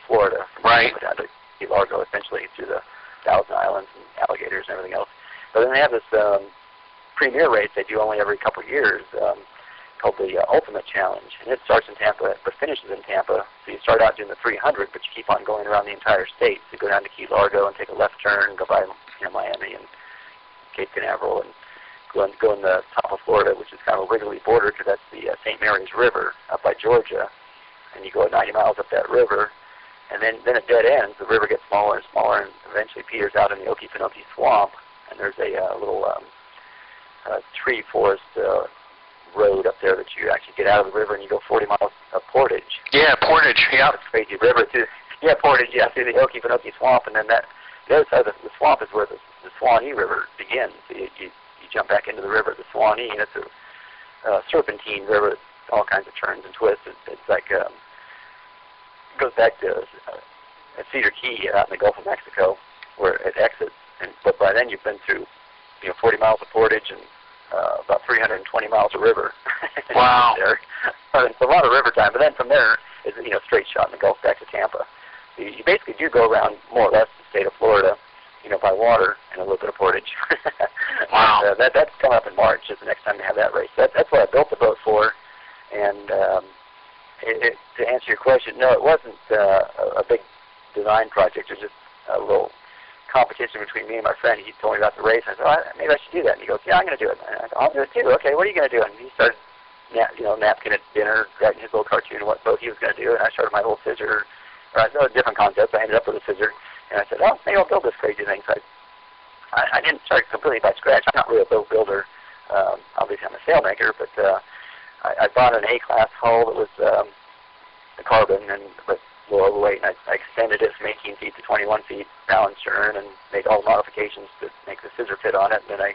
Florida, from right. down to Key Largo, essentially through the Thousand Islands and alligators and everything else. But then they have this um, premier race they do only every couple of years. Um, called the uh, Ultimate Challenge, and it starts in Tampa but finishes in Tampa. So you start out doing the 300, but you keep on going around the entire state. So you go down to Key Largo and take a left turn, go by you know, Miami and Cape Canaveral, and go, and go in the top of Florida, which is kind of a wiggly border, because that's the uh, St. Mary's River up by Georgia, and you go 90 miles up that river, and then then it dead ends. The river gets smaller and smaller, and eventually peters out in the Okefenokee Swamp, and there's a uh, little um, uh, tree forest. Uh, road up there that you actually get out of the river and you go 40 miles of Portage. Yeah, Portage. Yeah. It's crazy river too. Yeah, Portage. Yeah, through the Okefenokee Swamp, and then that the other side of the, the swamp is where the, the Suwannee River begins. So you, you you jump back into the river, the Suwannee, and it's a uh, serpentine river, all kinds of turns and twists. It, it's like um, it goes back to uh, Cedar Key out in the Gulf of Mexico, where it exits. And but by then you've been through, you know, 40 miles of Portage and uh, about 320 miles of river. Wow. there. it's a lot of river time. But then from there is you know straight shot in the Gulf back to Tampa. You, you basically do go around more or less the state of Florida, you know, by water and a little bit of portage. wow. and, uh, that that's coming up in March. Is the next time they have that race. That, that's what I built the boat for. And um, it, it, to answer your question, no, it wasn't uh, a, a big design project. It was just a little competition between me and my friend. He told me about the race. I said, oh, maybe I should do that. And he goes, yeah, I'm going to do it. And I go, I'll do it too. Okay, what are you going to do? And he started, you know, napkin at dinner, writing his little cartoon of what boat he was going to do. And I started my little scissor. Or I know a different concept. I ended up with a scissor. And I said, oh, maybe I'll build this crazy thing. So I, I, didn't start completely by scratch. I'm not really a boat builder. Um, obviously, I'm a sailmaker, but uh, I, I bought an A-class hull that was um, a carbon, and but little overweight, and I, I extended it from 18 feet to 21 feet, balance stern, and made all the modifications to make the scissor fit on it. And then I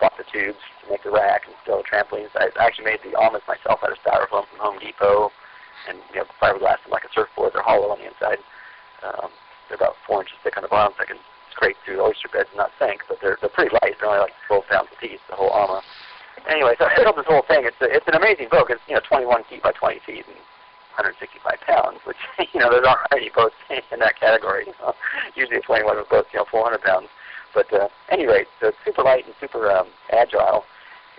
bought the tubes to make the rack and still the trampolines. I actually made the almonds myself out of styrofoam from Home Depot, and you know, fiberglass them like a surfboard. They're hollow on the inside. Um, they're about four inches thick on the bottom, so I can scrape through the oyster beds and not sink. But they're they're pretty light. They're only like 12 pounds a piece, the whole ama. Anyway, so I built this whole thing. It's a, it's an amazing boat. It's you know 21 feet by 20 feet, and 165 pounds, which you know there aren't any boats in that category. You know? Usually a 21 foot boat's you know 400 pounds. But uh, any so it's super light and super um, agile,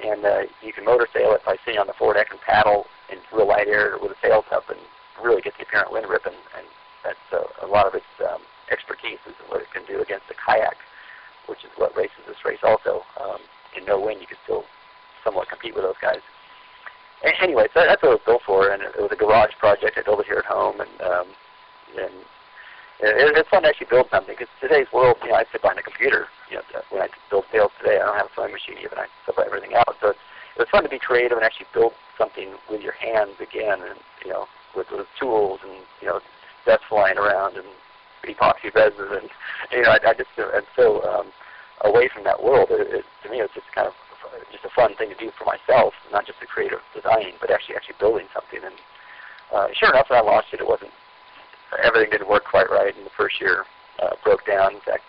and uh, you can motor sail it by sitting on the foredeck and paddle in real light air with the sails up and really get the apparent wind rip. And, and that's uh, a lot of its um, expertise is what it can do against the kayak, which is what races this race also. Um, in no wind, you can still somewhat compete with those guys anyway, so that's what it was built for, and it was a garage project. I built it here at home, and um, and it, it's fun to actually build something because today's world, you know, I sit behind a computer. You know, when I build sails today, I don't have a sewing machine even. I sew everything out, so it's it was fun to be creative and actually build something with your hands again, and you know, with, with tools and you know, stuff flying around and epoxy resin, and you know, I, I just am so um, away from that world. It, it, to me, it's just kind of just a fun thing to do for myself, not just the creative designing, but actually actually building something. And uh, sure enough, when I launched it, it wasn't everything didn't work quite right. In the first year, uh, broke down. In fact,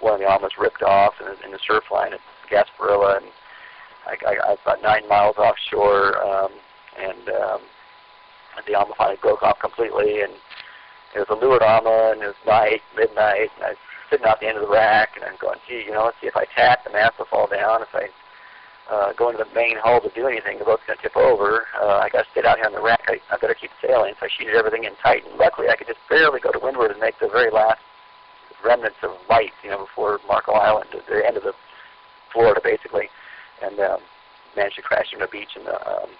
one of the amas ripped off in, in the surf line at Gasparilla, and I, I, I was about nine miles offshore, um, and um, the ama finally broke off completely. And it was a lured armor, and it was night, midnight, and I sitting out the end of the rack, and I'm going, gee, you know, let's see if I tack, the mast will fall down. If I uh, go into the main hull to do anything, the boat's going to tip over. Uh, I got to sit out here on the rack. I, I better keep sailing. So I sheeted everything in tight, and luckily I could just barely go to windward and make the very last remnants of light, you know, before Marco Island, the end of the Florida, basically, and um, managed to crash into a beach in the um,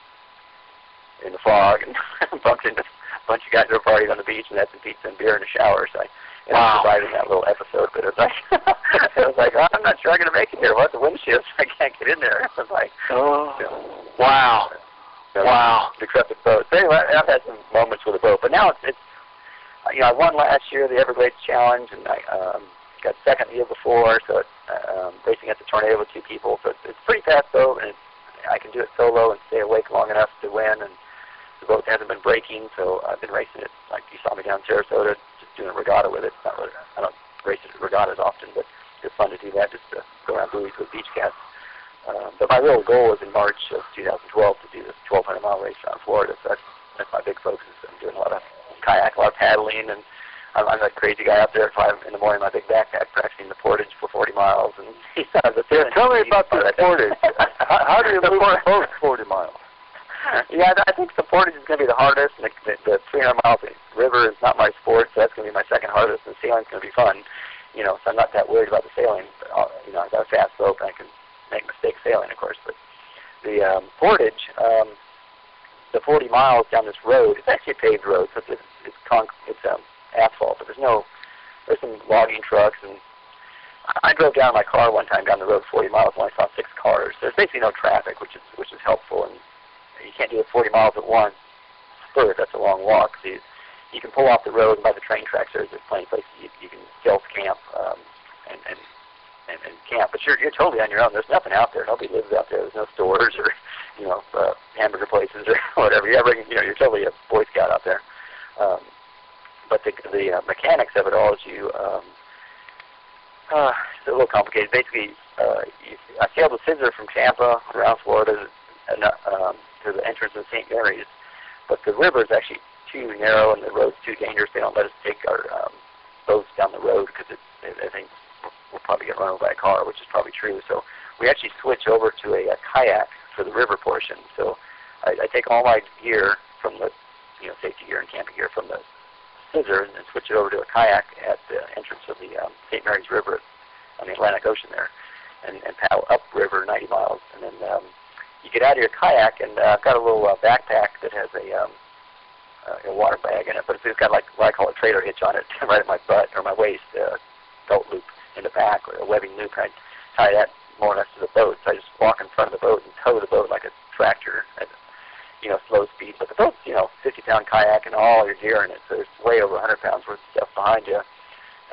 in the fog and bumped into bunch of guys were partying on the beach and had some pizza and beer in the shower. So I ended Wow. up surviving that little episode. But it was like, it was like, oh, I'm not sure I'm going to make it here. What the wind shifts? I can't get in there. It was like, Oh. you know, Wow. you know, Wow. decrepit boat. So anyway, I've had some moments with the boat, but now it's, it's you know, I won last year the Everglades Challenge, and I um, got second the year before. So it's um, racing at the Tornado with two people. So it's, it's pretty fast boat, and it's, I can do it solo and stay awake long enough to win. And the boat hasn't been breaking, so I've been racing it like you saw me down in Sarasota, just doing a regatta with it. It's not really, I don't race it regattas often, but it's fun to do that, just to go around buoys with beach cats. Um, but my real goal is in March of 2012 to do this 1,200 mile race around Florida. So that's, that's my big focus. I'm doing a lot of kayak, a lot of paddling, and I'm, I'm that crazy guy out there at five in the morning, my big backpack, practicing the portage for 40 miles. And he's not the Yeah, tell me about the portage. How, how do you move the boat 40 miles? yeah, I think the portage is going to be the hardest, and the, the, the 300 miles river is not my sport, so that's going to be my second hardest. And sailing's going to be fun, you know. So I'm not that worried about the sailing. But, uh, you know, I've got a fast boat, and I can make mistakes sailing, of course. But the um, portage, um, the 40 miles down this road, it's actually a paved road, so it's it's, conc- it's um, asphalt, but there's no there's some logging trucks and I drove down in my car one time down the road 40 miles and I saw six cars. There's basically no traffic, which is which is helpful, and you can't do it 40 miles at once. First, that's a long walk. So you, you can pull off the road and by the train tracks. There's, there's plenty of places you, you can stealth camp um, and, and and and camp, but you're you're totally on your own. There's nothing out there. Nobody lives out there. There's no stores or you know uh, hamburger places or whatever. You're you know you're totally a boy scout out there. Um, but the the uh, mechanics of it all is you. Um, uh, it's a little complicated. Basically, uh, you, I sailed with Scissor from Tampa around Florida and, uh, um, to the entrance of St. Mary's, but the river is actually too narrow and the road's too dangerous. They don't let us take our um, boats down the road because it's, they, they think we'll probably get run over by a car, which is probably true. So we actually switch over to a, a kayak for the river portion. So I, I take all my gear from the, you know, safety gear and camping gear from the scissor and then switch it over to a kayak at the entrance of the um, St. Mary's River on the Atlantic Ocean there, and, and paddle upriver 90 miles. And then um, you get out of your kayak, and uh, I've got a little uh, backpack that has a, um, uh, a water bag in it, but it's got like what I call a trailer hitch on it, right at my butt or my waist, uh, belt loop in the back, or a webbing loop. And I tie that more or less to the boat. So I just walk in front of the boat and tow the boat like a tractor at you know slow speed. But the boat's you know 50 pound kayak and all your gear in it, so there's way over 100 pounds worth of stuff behind you.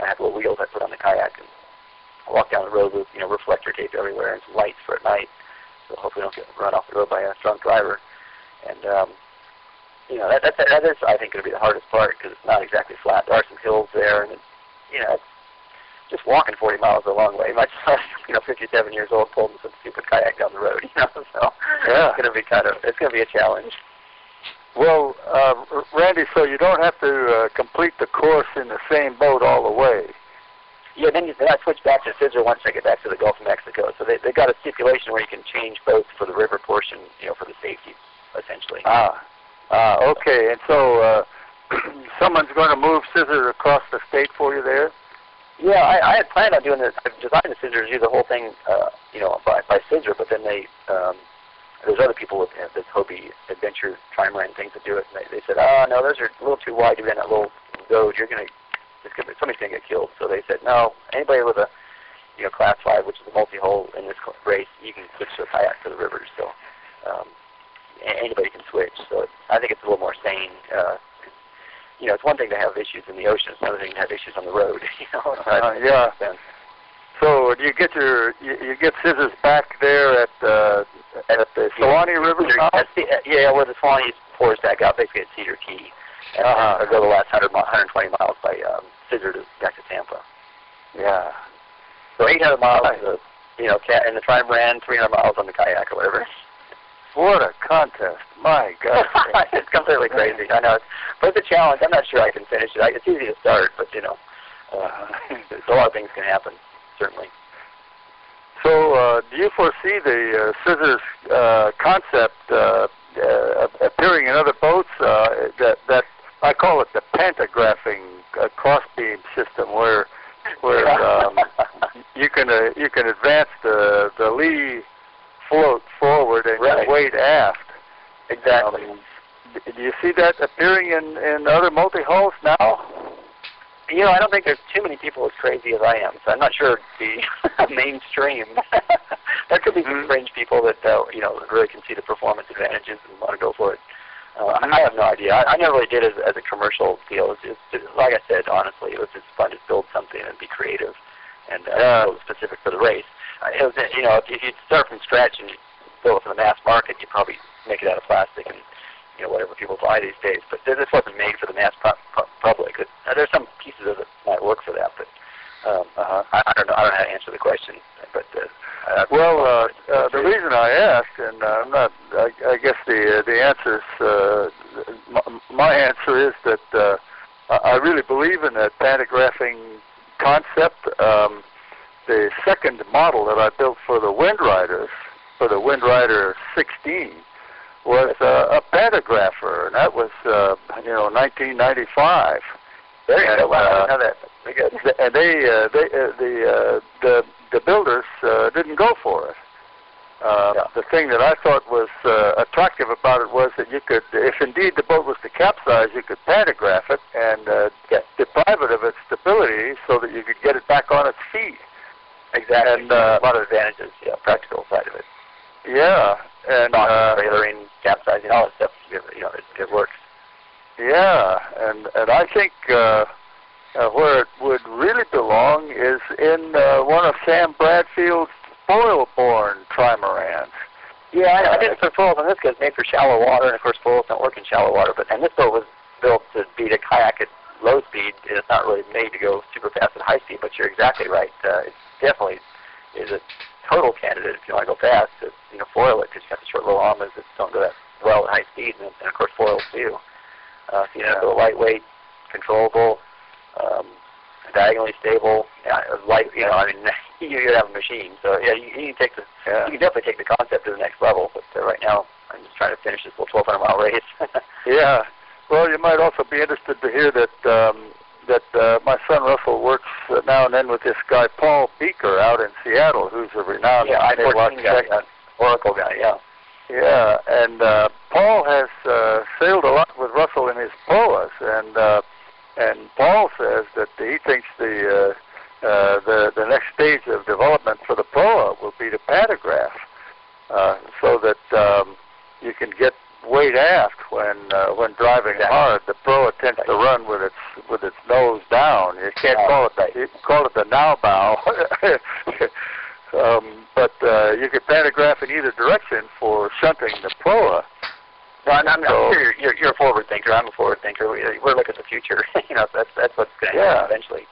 I have little wheels I put on the kayak and walk down the road with you know reflector tape everywhere and some lights for at night, so hopefully don't get run off the road by a drunk driver. And um, you know that, that that is I think going to be the hardest part because it's not exactly flat. There are some hills there, and it's, you know it's just walking 40 miles is a long way. My son, you know, 57 years old, pulled some stupid kayak down the road. You know, so Yeah. it's going to be kind of it's going to be a challenge. Well, uh, Randy, so you don't have to uh, complete the course in the same boat all the way. Yeah, then, you, then I switch back to scissor once I get back to the Gulf of Mexico. So they they got a stipulation where you can change boats for the river portion, you know, for the safety, essentially. Ah, ah, okay. And so uh, someone's going to move scissors across the state for you there. Yeah, I, I had planned on doing this. I designed the scissors, do the whole thing, uh, you know, by, by scissor. But then they, um, there's other people with uh, this Hobie Adventure trimaran things that do it, and they, they said, oh no, those are a little too wide to be in that little road. You're gonna, it's gonna, somebody's gonna get killed. So they said, no, anybody with a, you know, class five, which is a multi-hull in this race, you can switch to a kayak for the rivers. So um, anybody can switch. So it's, I think it's a little more sane. Uh, you know, it's one thing to have issues in the ocean. It's another thing to have issues on the road. You know, Uh, yeah. sense. So do you get your you, you get scissors back there at uh, at the Suwannee River? Cedar, at uh, yeah, where the Suwannee pours back out, basically at Cedar Key. And Uh-huh. I go the last 100, mi- 120 miles by um, Scissor to back to Tampa. Yeah. So 800 miles, uh, you know, cat in the trimaran, 300 miles on the kayak or whatever. What a contest! My God, it's completely crazy. I know, but it's a challenge. I'm not sure I can finish it. I, it's easy to start, but you know, uh, a lot of things can happen. Certainly. So, uh, do you foresee the uh, scissors uh, concept uh, uh, appearing in other boats? Uh, that that I call it the pantographing uh, crossbeam system, where where um, you can uh, you can advance the the lee float forward and Right. weight aft. Exactly. Um, do you see that appearing in in other multi hulls now? You know, I don't think there's too many people as crazy as I am, so I'm not sure the mainstream. there could be some Mhm. fringe people that uh, you know really can see the performance advantages and want to go for it. Uh, I have no idea. I, I never really did it as, as a commercial deal. It was just, like I said, honestly, it was just fun to build something and be creative and uh, Yeah. build specific for the race. Uh, it was, you know, if, if you start from scratch and build it for the mass market, you probably make it out of plastic and you know whatever people buy these days. But this wasn't made for the mass pu- pu- public. It, uh, there's some pieces of it might work for that, but um, Uh-huh. I, I don't know. I don't know how to answer the question. But uh, uh, Well, uh, uh, the reason I asked, and uh, I'm not, I, I guess the uh, the answer is, uh, my, my answer is that uh, I I really believe in that pantographing concept. Um, the second model that I built for the Wind Riders, for the Wind Rider 16, was uh, a pantographer, and that was, uh, you know, 1995. Good. And, Wow, I uh, know that. Good. And they, uh, they uh, the, uh, the the builders uh, didn't go for it. Uh, Yeah. The thing that I thought was uh, attractive about it was that you could, if indeed the boat was to capsize, you could pantograph it and uh, get, deprive it of its stability so that you could get it back on its feet. Exactly. And, uh, a lot of advantages. Yeah, practical side of it. Yeah, and Docking, uh, trailering, capsizing, all that stuff. You know, it, it works. Yeah, and and I think uh, uh, where it would really belong is in uh, one of Sam Bradfield's foil-borne trimarans. Yeah, I, I didn't put foils on this because it's made for shallow water, and of course foils don't work in shallow water. But and this boat was built to beat a kayak at low speed. It's not really made to go super fast at high speed. But you're exactly right. Uh, it definitely is a total candidate if you want to go fast to you know foil it because you got the short little arms that don't go that well at high speed, and, and of course foils too. Uh, so you Yeah. have a lightweight, controllable, um, diagonally stable, yeah, light. You know, I mean, you, you have a machine. So yeah, you, you can take the Yeah. you can definitely take the concept to the next level, but uh, right now I'm just trying to finish this little 1,200 mile race. Yeah. Well, you might also be interested to hear that um, that uh, my son Russell works uh, now and then with this guy Paul Bieker out in Seattle, who's a renowned yeah, I midwatch 14 guy, uh, Oracle guy, yeah. Yeah, and uh, Paul has uh, sailed a lot with Russell in his proas, and uh, and Paul says that he thinks the uh, uh, the the next stage of development for the proa will be to pantograph, uh, so that um, you can get weight aft when uh, when driving Exactly. hard. The proa tends to run with its with its nose down. You can't Oh, call it right. the you can call it the now bow. um, but uh, you could pantograph in either direction for shunting the proa. No, I'm, I'm, So- I'm sure you're, you're, you're a forward thinker. I'm a forward thinker. We, we're looking at the future. you know, that's that's what's going to Yeah. happen eventually.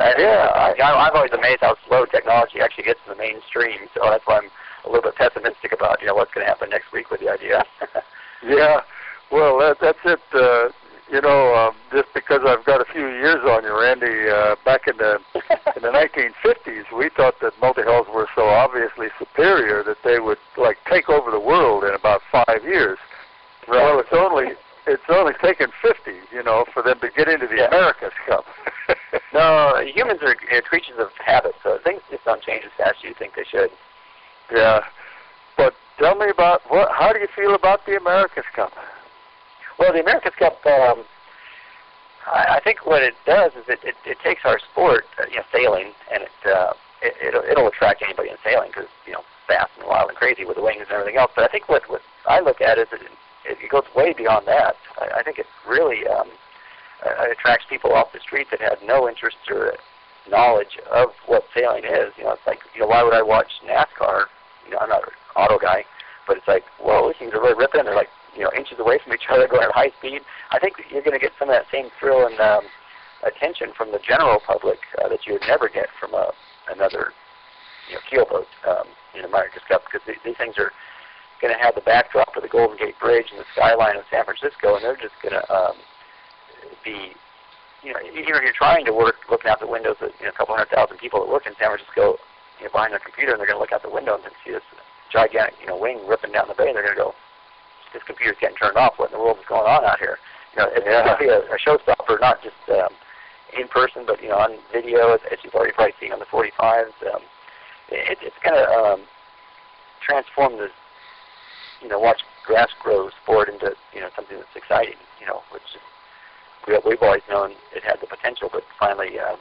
Uh, Yeah, I, I- I'm always amazed how slow technology actually gets to the mainstream. So that's why I'm a little bit pessimistic about you know what's going to happen next week with the idea. Yeah, well, that, that's it. Uh, you know, um, just because I've got a few years on you, Randy, uh, back in the in the 1950s, we thought that multi-hulls were so obviously superior that they would like take over the world in about five years. Well, it's only it's only taken 50, you know, for them to get into the Yeah. America's Cup. no, humans are uh, creatures of habit, so things just don't change as fast as you think they should. yeah, but tell me about what? How do you feel about the America's Cup? Well, the America's Cup, um, I, I think what it does is it, it, it takes our sport, uh, you know, sailing, and it, uh, it it'll, it'll attract anybody in sailing because you know, fast and wild and crazy with the wings and everything else. But I think what what I look at is it, it goes way beyond that. I, I think it really um, uh, attracts people off the street that have no interest or knowledge of what sailing is. You know, it's like, you know, why would I watch NASCAR? You know, I'm not an auto guy, but it's like, whoa, these things are really ripping. They're like, you know, inches away from each other going at high speed. I think you're going to get some of that same thrill and um, attention from the general public uh, that you would never get from a, another, you know, keelboat um, in America's Cup because these, these things are going to have the backdrop of the Golden Gate Bridge and the skyline of San Francisco, and they're just going to um, be, you know, even if you're trying to work looking out the windows at you know, a couple hundred thousand people that work in San Francisco, you know, behind their computer, and they're going to look out the window and see this gigantic, you know, wing ripping down the bay, and they're going to go, this computer's getting turned off. What in the world is going on out here? You know, it's yeah. be a, a showstopper, not just um, in person, but you know, on video, as, as you've already probably seen on the 45s. Um, it, it's going to um, transform the, you know, watch grass grow sport into you know something that's exciting. You know, which we, we've always known it had the potential, but finally, um,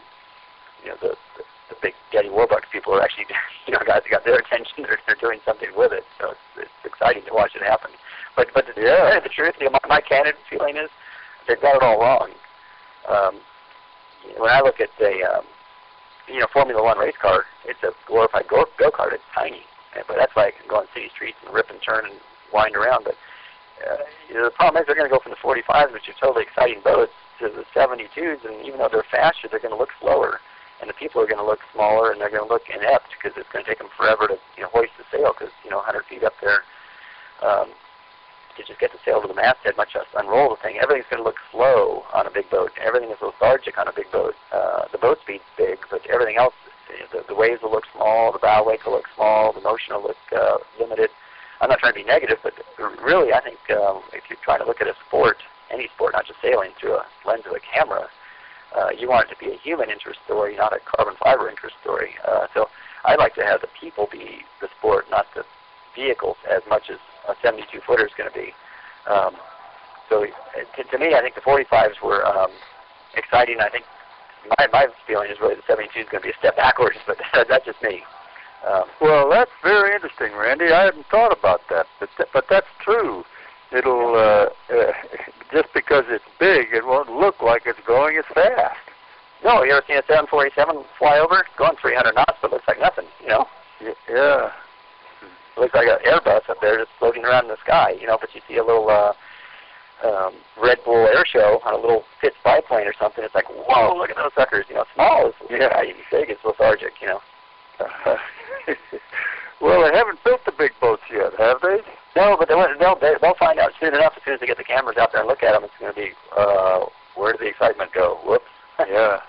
you know, the, the the big Daddy Warbucks people are actually, you know, got got their attention. They're, they're doing something with it, so it's, it's exciting to watch it happen. But but the, yeah. the truth, you know, my, my candid feeling is they've got it all wrong. Um, when I look at a um, you know Formula One race car, it's a glorified go go kart. It's tiny, but that's why it can go on city streets and rip and turn and wind around. But uh, you know, the problem is they're going to go from the 45s, which are totally exciting boats, to the 72s, and even though they're faster, they're going to look slower, and the people are going to look smaller, and they're going to look inept because it's going to take them forever to you know hoist the sail because you know 100 feet up there. Um, to just get the sail to the masthead, much less unroll the thing. Everything's going to look slow on a big boat. Everything is lethargic on a big boat. Uh, the boat speed's big, but everything else, the, the waves will look small, the bow wake will look small, the motion will look uh, limited. I'm not trying to be negative, but really, I think um, if you're trying to look at a sport, any sport, not just sailing, through a lens of a camera, uh, you want it to be a human interest story, not a carbon fiber interest story. Uh, so I'd like to have the people be the sport, not the vehicles, as much as a 72 footer is going to be. Um, so to, to me, I think the 45s were um, exciting. I think my, my feeling is really the 72 is going to be a step backwards, but that's just me. Um, well, that's very interesting, Randy. I hadn't thought about that, but th- but that's true. It'll uh, uh, just because it's big, it won't look like it's going as fast. No, you ever seen a 747 fly over? going 300 knots, but looks like nothing. You know. Yeah it looks like an Airbus up there just floating around in the sky, you know, but you see a little uh, um, Red Bull air show on a little Pitts biplane or something. It's like, whoa, look at those suckers. You know, small is yeah, even big is lethargic. You know. well, they haven't built the big boats yet, have they? No, but they'll they'll they'll find out soon enough. As soon as they get the cameras out there and look at them, it's going to be uh, where did the excitement go? Whoops. yeah.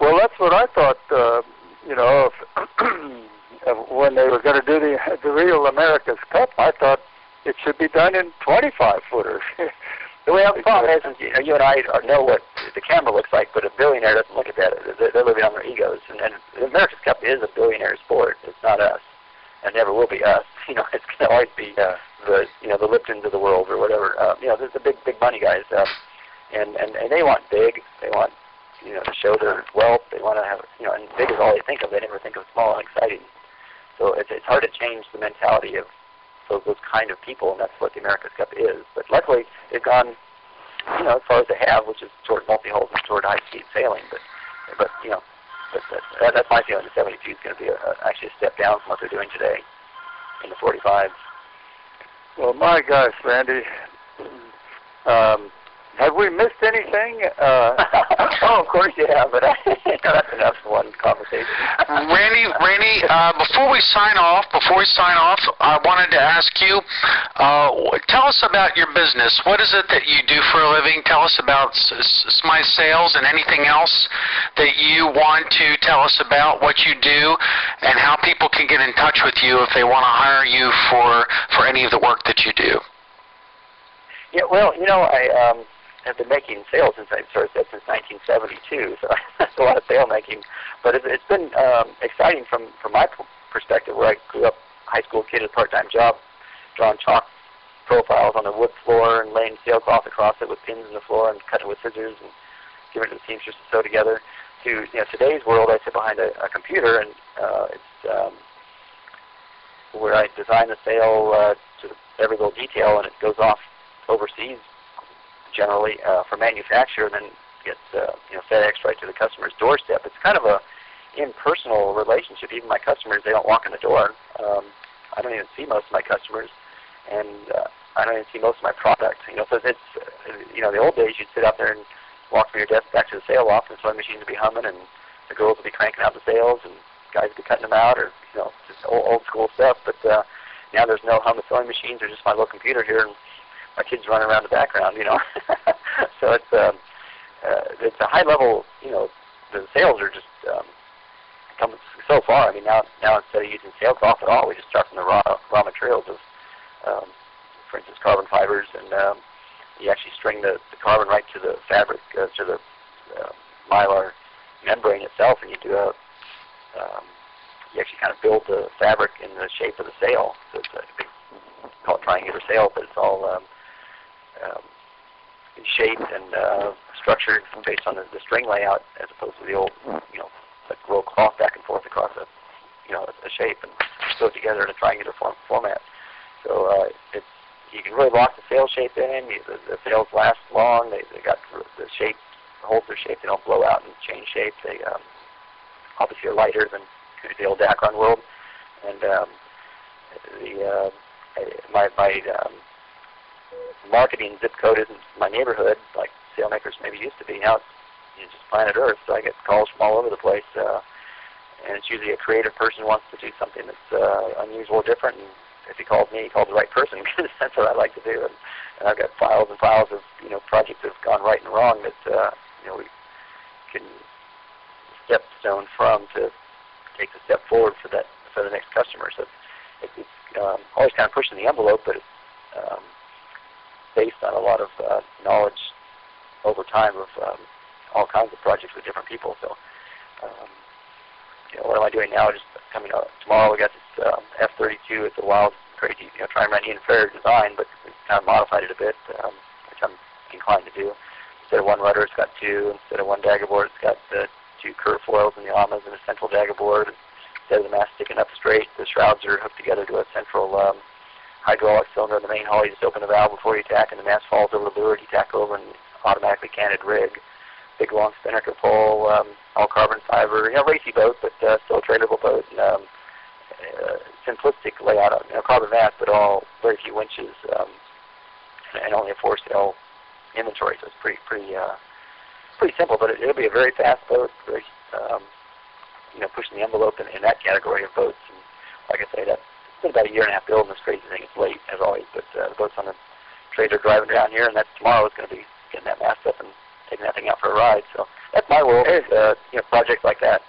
Well, that's what I thought. Uh, you know, if when they were going to do the the real America's Cup, I thought it should be done in 25 footers. the way the problem is, is you, know, you and I know what the camera looks like, but a billionaire doesn't look at that. They're, they're living on their egos, and, and the America's Cup is a billionaire sport. It's not us, and never will be us. You know, it's going to always be uh, the you know the Liptons of the world or whatever. Uh, you know, there's the big big money guys, uh, and and and they want big. They want you know to show their wealth. They want to have you know, and big is all they think of. They never think of small and exciting. So it's, it's hard to change the mentality of those, those kind of people, and that's what the America's Cup is. But luckily, they've gone, you know, as far as they have, which is toward multi-hulls and toward high-speed sailing. But, but you know, that, that's my feeling. The 72 is going to be a, a, actually a step down from what they're doing today in the 45s. Well, my gosh, Randy, um, have we missed anything? Uh, oh, of course you have, but I, that's enough for one conversation. Randy, Randy, uh, before we sign off, before we sign off, I wanted to ask you, uh, tell us about your business. What is it that you do for a living? Tell us about Smyth Sails and anything else that you want to tell us about what you do and how people can get in touch with you if they want to hire you for for any of the work that you do. Yeah, well, you know, I. Um, have been making sails since I started since 1972, so that's a lot of sail making. But it's, it's been um, exciting from from my perspective, where I grew up high school kid with a part-time job, drawing chalk profiles on the wood floor and laying sailcloth across it with pins in the floor and cutting with scissors and giving it to the seamstress to sew together. To you know, today's world, I sit behind a, a computer and uh, it's um, where I design the sail uh, to every little detail, and it goes off overseas generally uh, for manufacture, and then gets uh, you know FedEx right to the customer's doorstep. It's kind of a impersonal relationship. Even my customers, they don't walk in the door. Um, I don't even see most of my customers, and uh, I don't even see most of my products. You know, so it's uh, you know the old days you'd sit out there and walk from your desk back to the sail loft, and sewing machines would be humming, and the girls would be cranking out the sails, and guys would be cutting them out, or you know just old, old school stuff. But uh, now there's no hum of sewing machines. There's just my little computer here, and my kids running around the background. You know, so it's um, uh, it's a high level. You know, the sails are just um, come so far. I mean, now now instead of using sailcloth at all, we just start from the raw raw materials of, um, for instance, carbon fibers, and um, you actually string the, the carbon right to the fabric, uh, to the uh, mylar membrane itself, and you do a um, you actually kind of build the fabric in the shape of the sail. So it's a big, call it triangular sail, but it's all um, um, shaped and uh, structured based on the, the string layout, as opposed to the old, you know, like roll cloth back and forth across a, you know, a shape and sew it together in a triangular form, format. So uh, it's you can really lock the sail shape in. You, the, the sails last long. They they got the shape holds their shape. They don't blow out and change shape. They um, obviously are lighter than the old Dacron world. And um, the uh, my my um, marketing zip code isn't my neighborhood like sailmakers maybe used to be. Now it's you know, just planet Earth. So I get calls from all over the place. Uh, and it's usually a creative person wants to do something that's uh, unusual, different. And if he calls me, he calls the right person because that's what I like to do. And, and I've got files and files of you know projects that have gone right and wrong that uh, you know we can stepstone from to take the step forward for that for the next customer. So it's, it's um, always kind of pushing the envelope, but it's um, based on a lot of uh, knowledge over time of um, all kinds of projects with different people. So, um, you know, what am I doing now? Just coming out tomorrow. We got this um, F32. It's a wild, crazy, you know, trimaran Farrier design, but we kind of modified it a bit, um, which I'm inclined to do. Instead of one rudder, it's got two. Instead of one dagger board, it's got uh, two curve foils and the amas and a central dagger board. Instead of the mast sticking up straight, the shrouds are hooked together to a central um, hydraulic cylinder in the main hull. You just open the valve before you tack, and the mast falls over the leeward. You tack over and automatically canted rig big long spinnaker pole, um, all carbon fiber, you know, racy boat, but uh, still a tradable boat. And, um, uh, simplistic layout, of, you know, carbon mast, but all very few winches, um, and only a four sail inventory. So it's pretty, pretty, uh, pretty simple. But it, it'll be a very fast boat, very, um, you know, pushing the envelope in, in that category of boats. And like I say, that's it's been about a year and a half building this crazy thing. It's late as always, but uh, the boat's on the trader driving down here, and that's tomorrow is going to be getting that mast up and taking that thing out for a ride. So that's my world. Uh, you know, projects like that.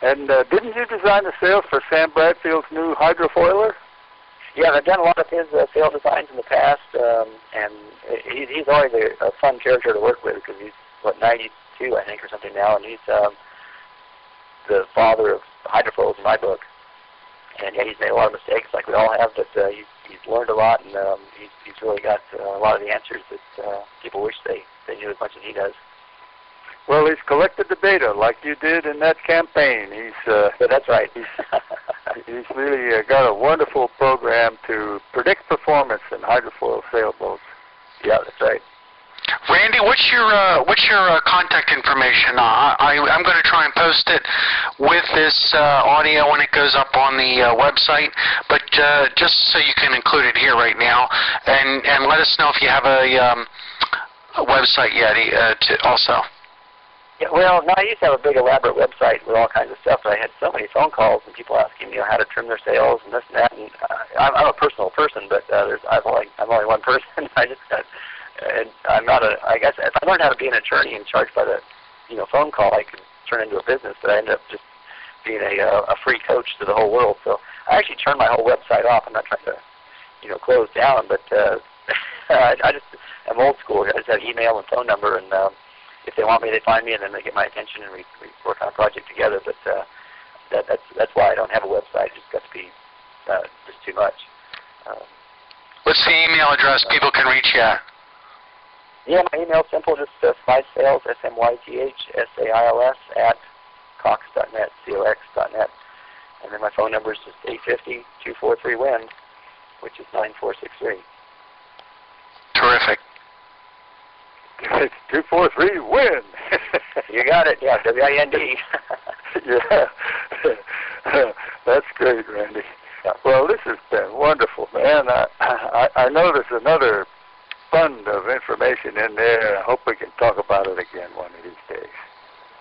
And uh, didn't you design the sails for Sam Bradfield's new hydrofoiler? Yeah, I've done a lot of his uh, sail designs in the past, um, and he, he's always a, a fun character to work with because he's what 92, I think, or something now, and he's um, the father of hydrofoils in my book. And yeah, he's made a lot of mistakes, like we all have, but uh, he's, he's learned a lot, and um, he's, he's really got uh, a lot of the answers that uh, people wish they they knew as much as he does. Well, he's collected the data like you did in that campaign. He's uh, yeah, that's right. he's, he's really uh, got a wonderful program to predict performance in hydrofoil sailboats. Yeah, that's right. Randy, what's your uh, what's your uh, contact information? Uh, I, I'm going to try and post it with this uh, audio when it goes up on the uh, website, but uh, just so you can include it here right now, and and let us know if you have a um, a website yet to also. Yeah, well, no, I used to have a big elaborate website with all kinds of stuff, but I had so many phone calls and people asking me you know, how to trim their sails and this and that. And I'm, I'm a personal person, but there's I've only I'm only one person. I just got, and I'm not a. I guess if I learned how to be an attorney and charge by the, you know, phone call, I could turn into a business. But I ended up just being a uh, a free coach to the whole world. So I actually turned my whole website off. I'm not trying to, you know, close down, but uh, I, I just I'm old school. I just have email and phone number, and um, if they want me, they find me, and then they get my attention, and we, we work on a project together. But uh, that, that's that's why I don't have a website. It just got to be uh, just too much. Um, What's the email address people can reach you at? Yeah, my email's simple. Just uh, smythsails, S-M-Y-T-H-S-A-I-L-S, at cox.net, C-O-X.net. And then my phone number is just 850-243-WIND, which is 9463. Terrific. It's two four three win. you got it. Yeah, W-I-N-D. yeah, that's great, Randy. Yeah. Well, this has been wonderful, man. I, I I know there's another fund of information in there. I hope we can talk about it again one of these days.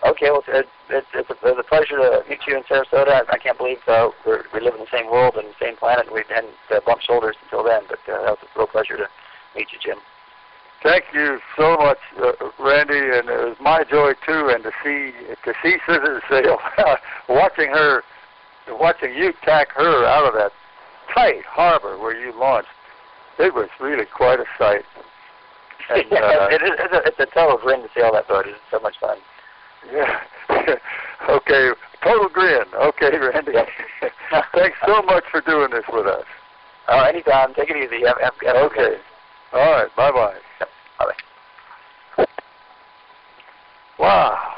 Okay. Well, it's, it's, it's, a, it's a pleasure to meet you in Sarasota. I, I can't believe uh, we're, we live in the same world and the same planet, and we hadn't uh, bumped shoulders until then. But uh, that was a real pleasure to meet you, Jim. Thank you so much, uh, Randy, and it was my joy too. And to see to see Scissor Sail, watching her, watching you tack her out of that tight harbor where you launched, it was really quite a sight. And, uh, yeah, uh, it is, a, it's a total grin to see all that boat. It's so much fun. Yeah. okay, total grin. Okay, Randy. Thanks so much for doing this with us. Uh, anytime. Take it easy. Have, have, have okay. All right. Bye bye. Yep. Bye bye. Wow.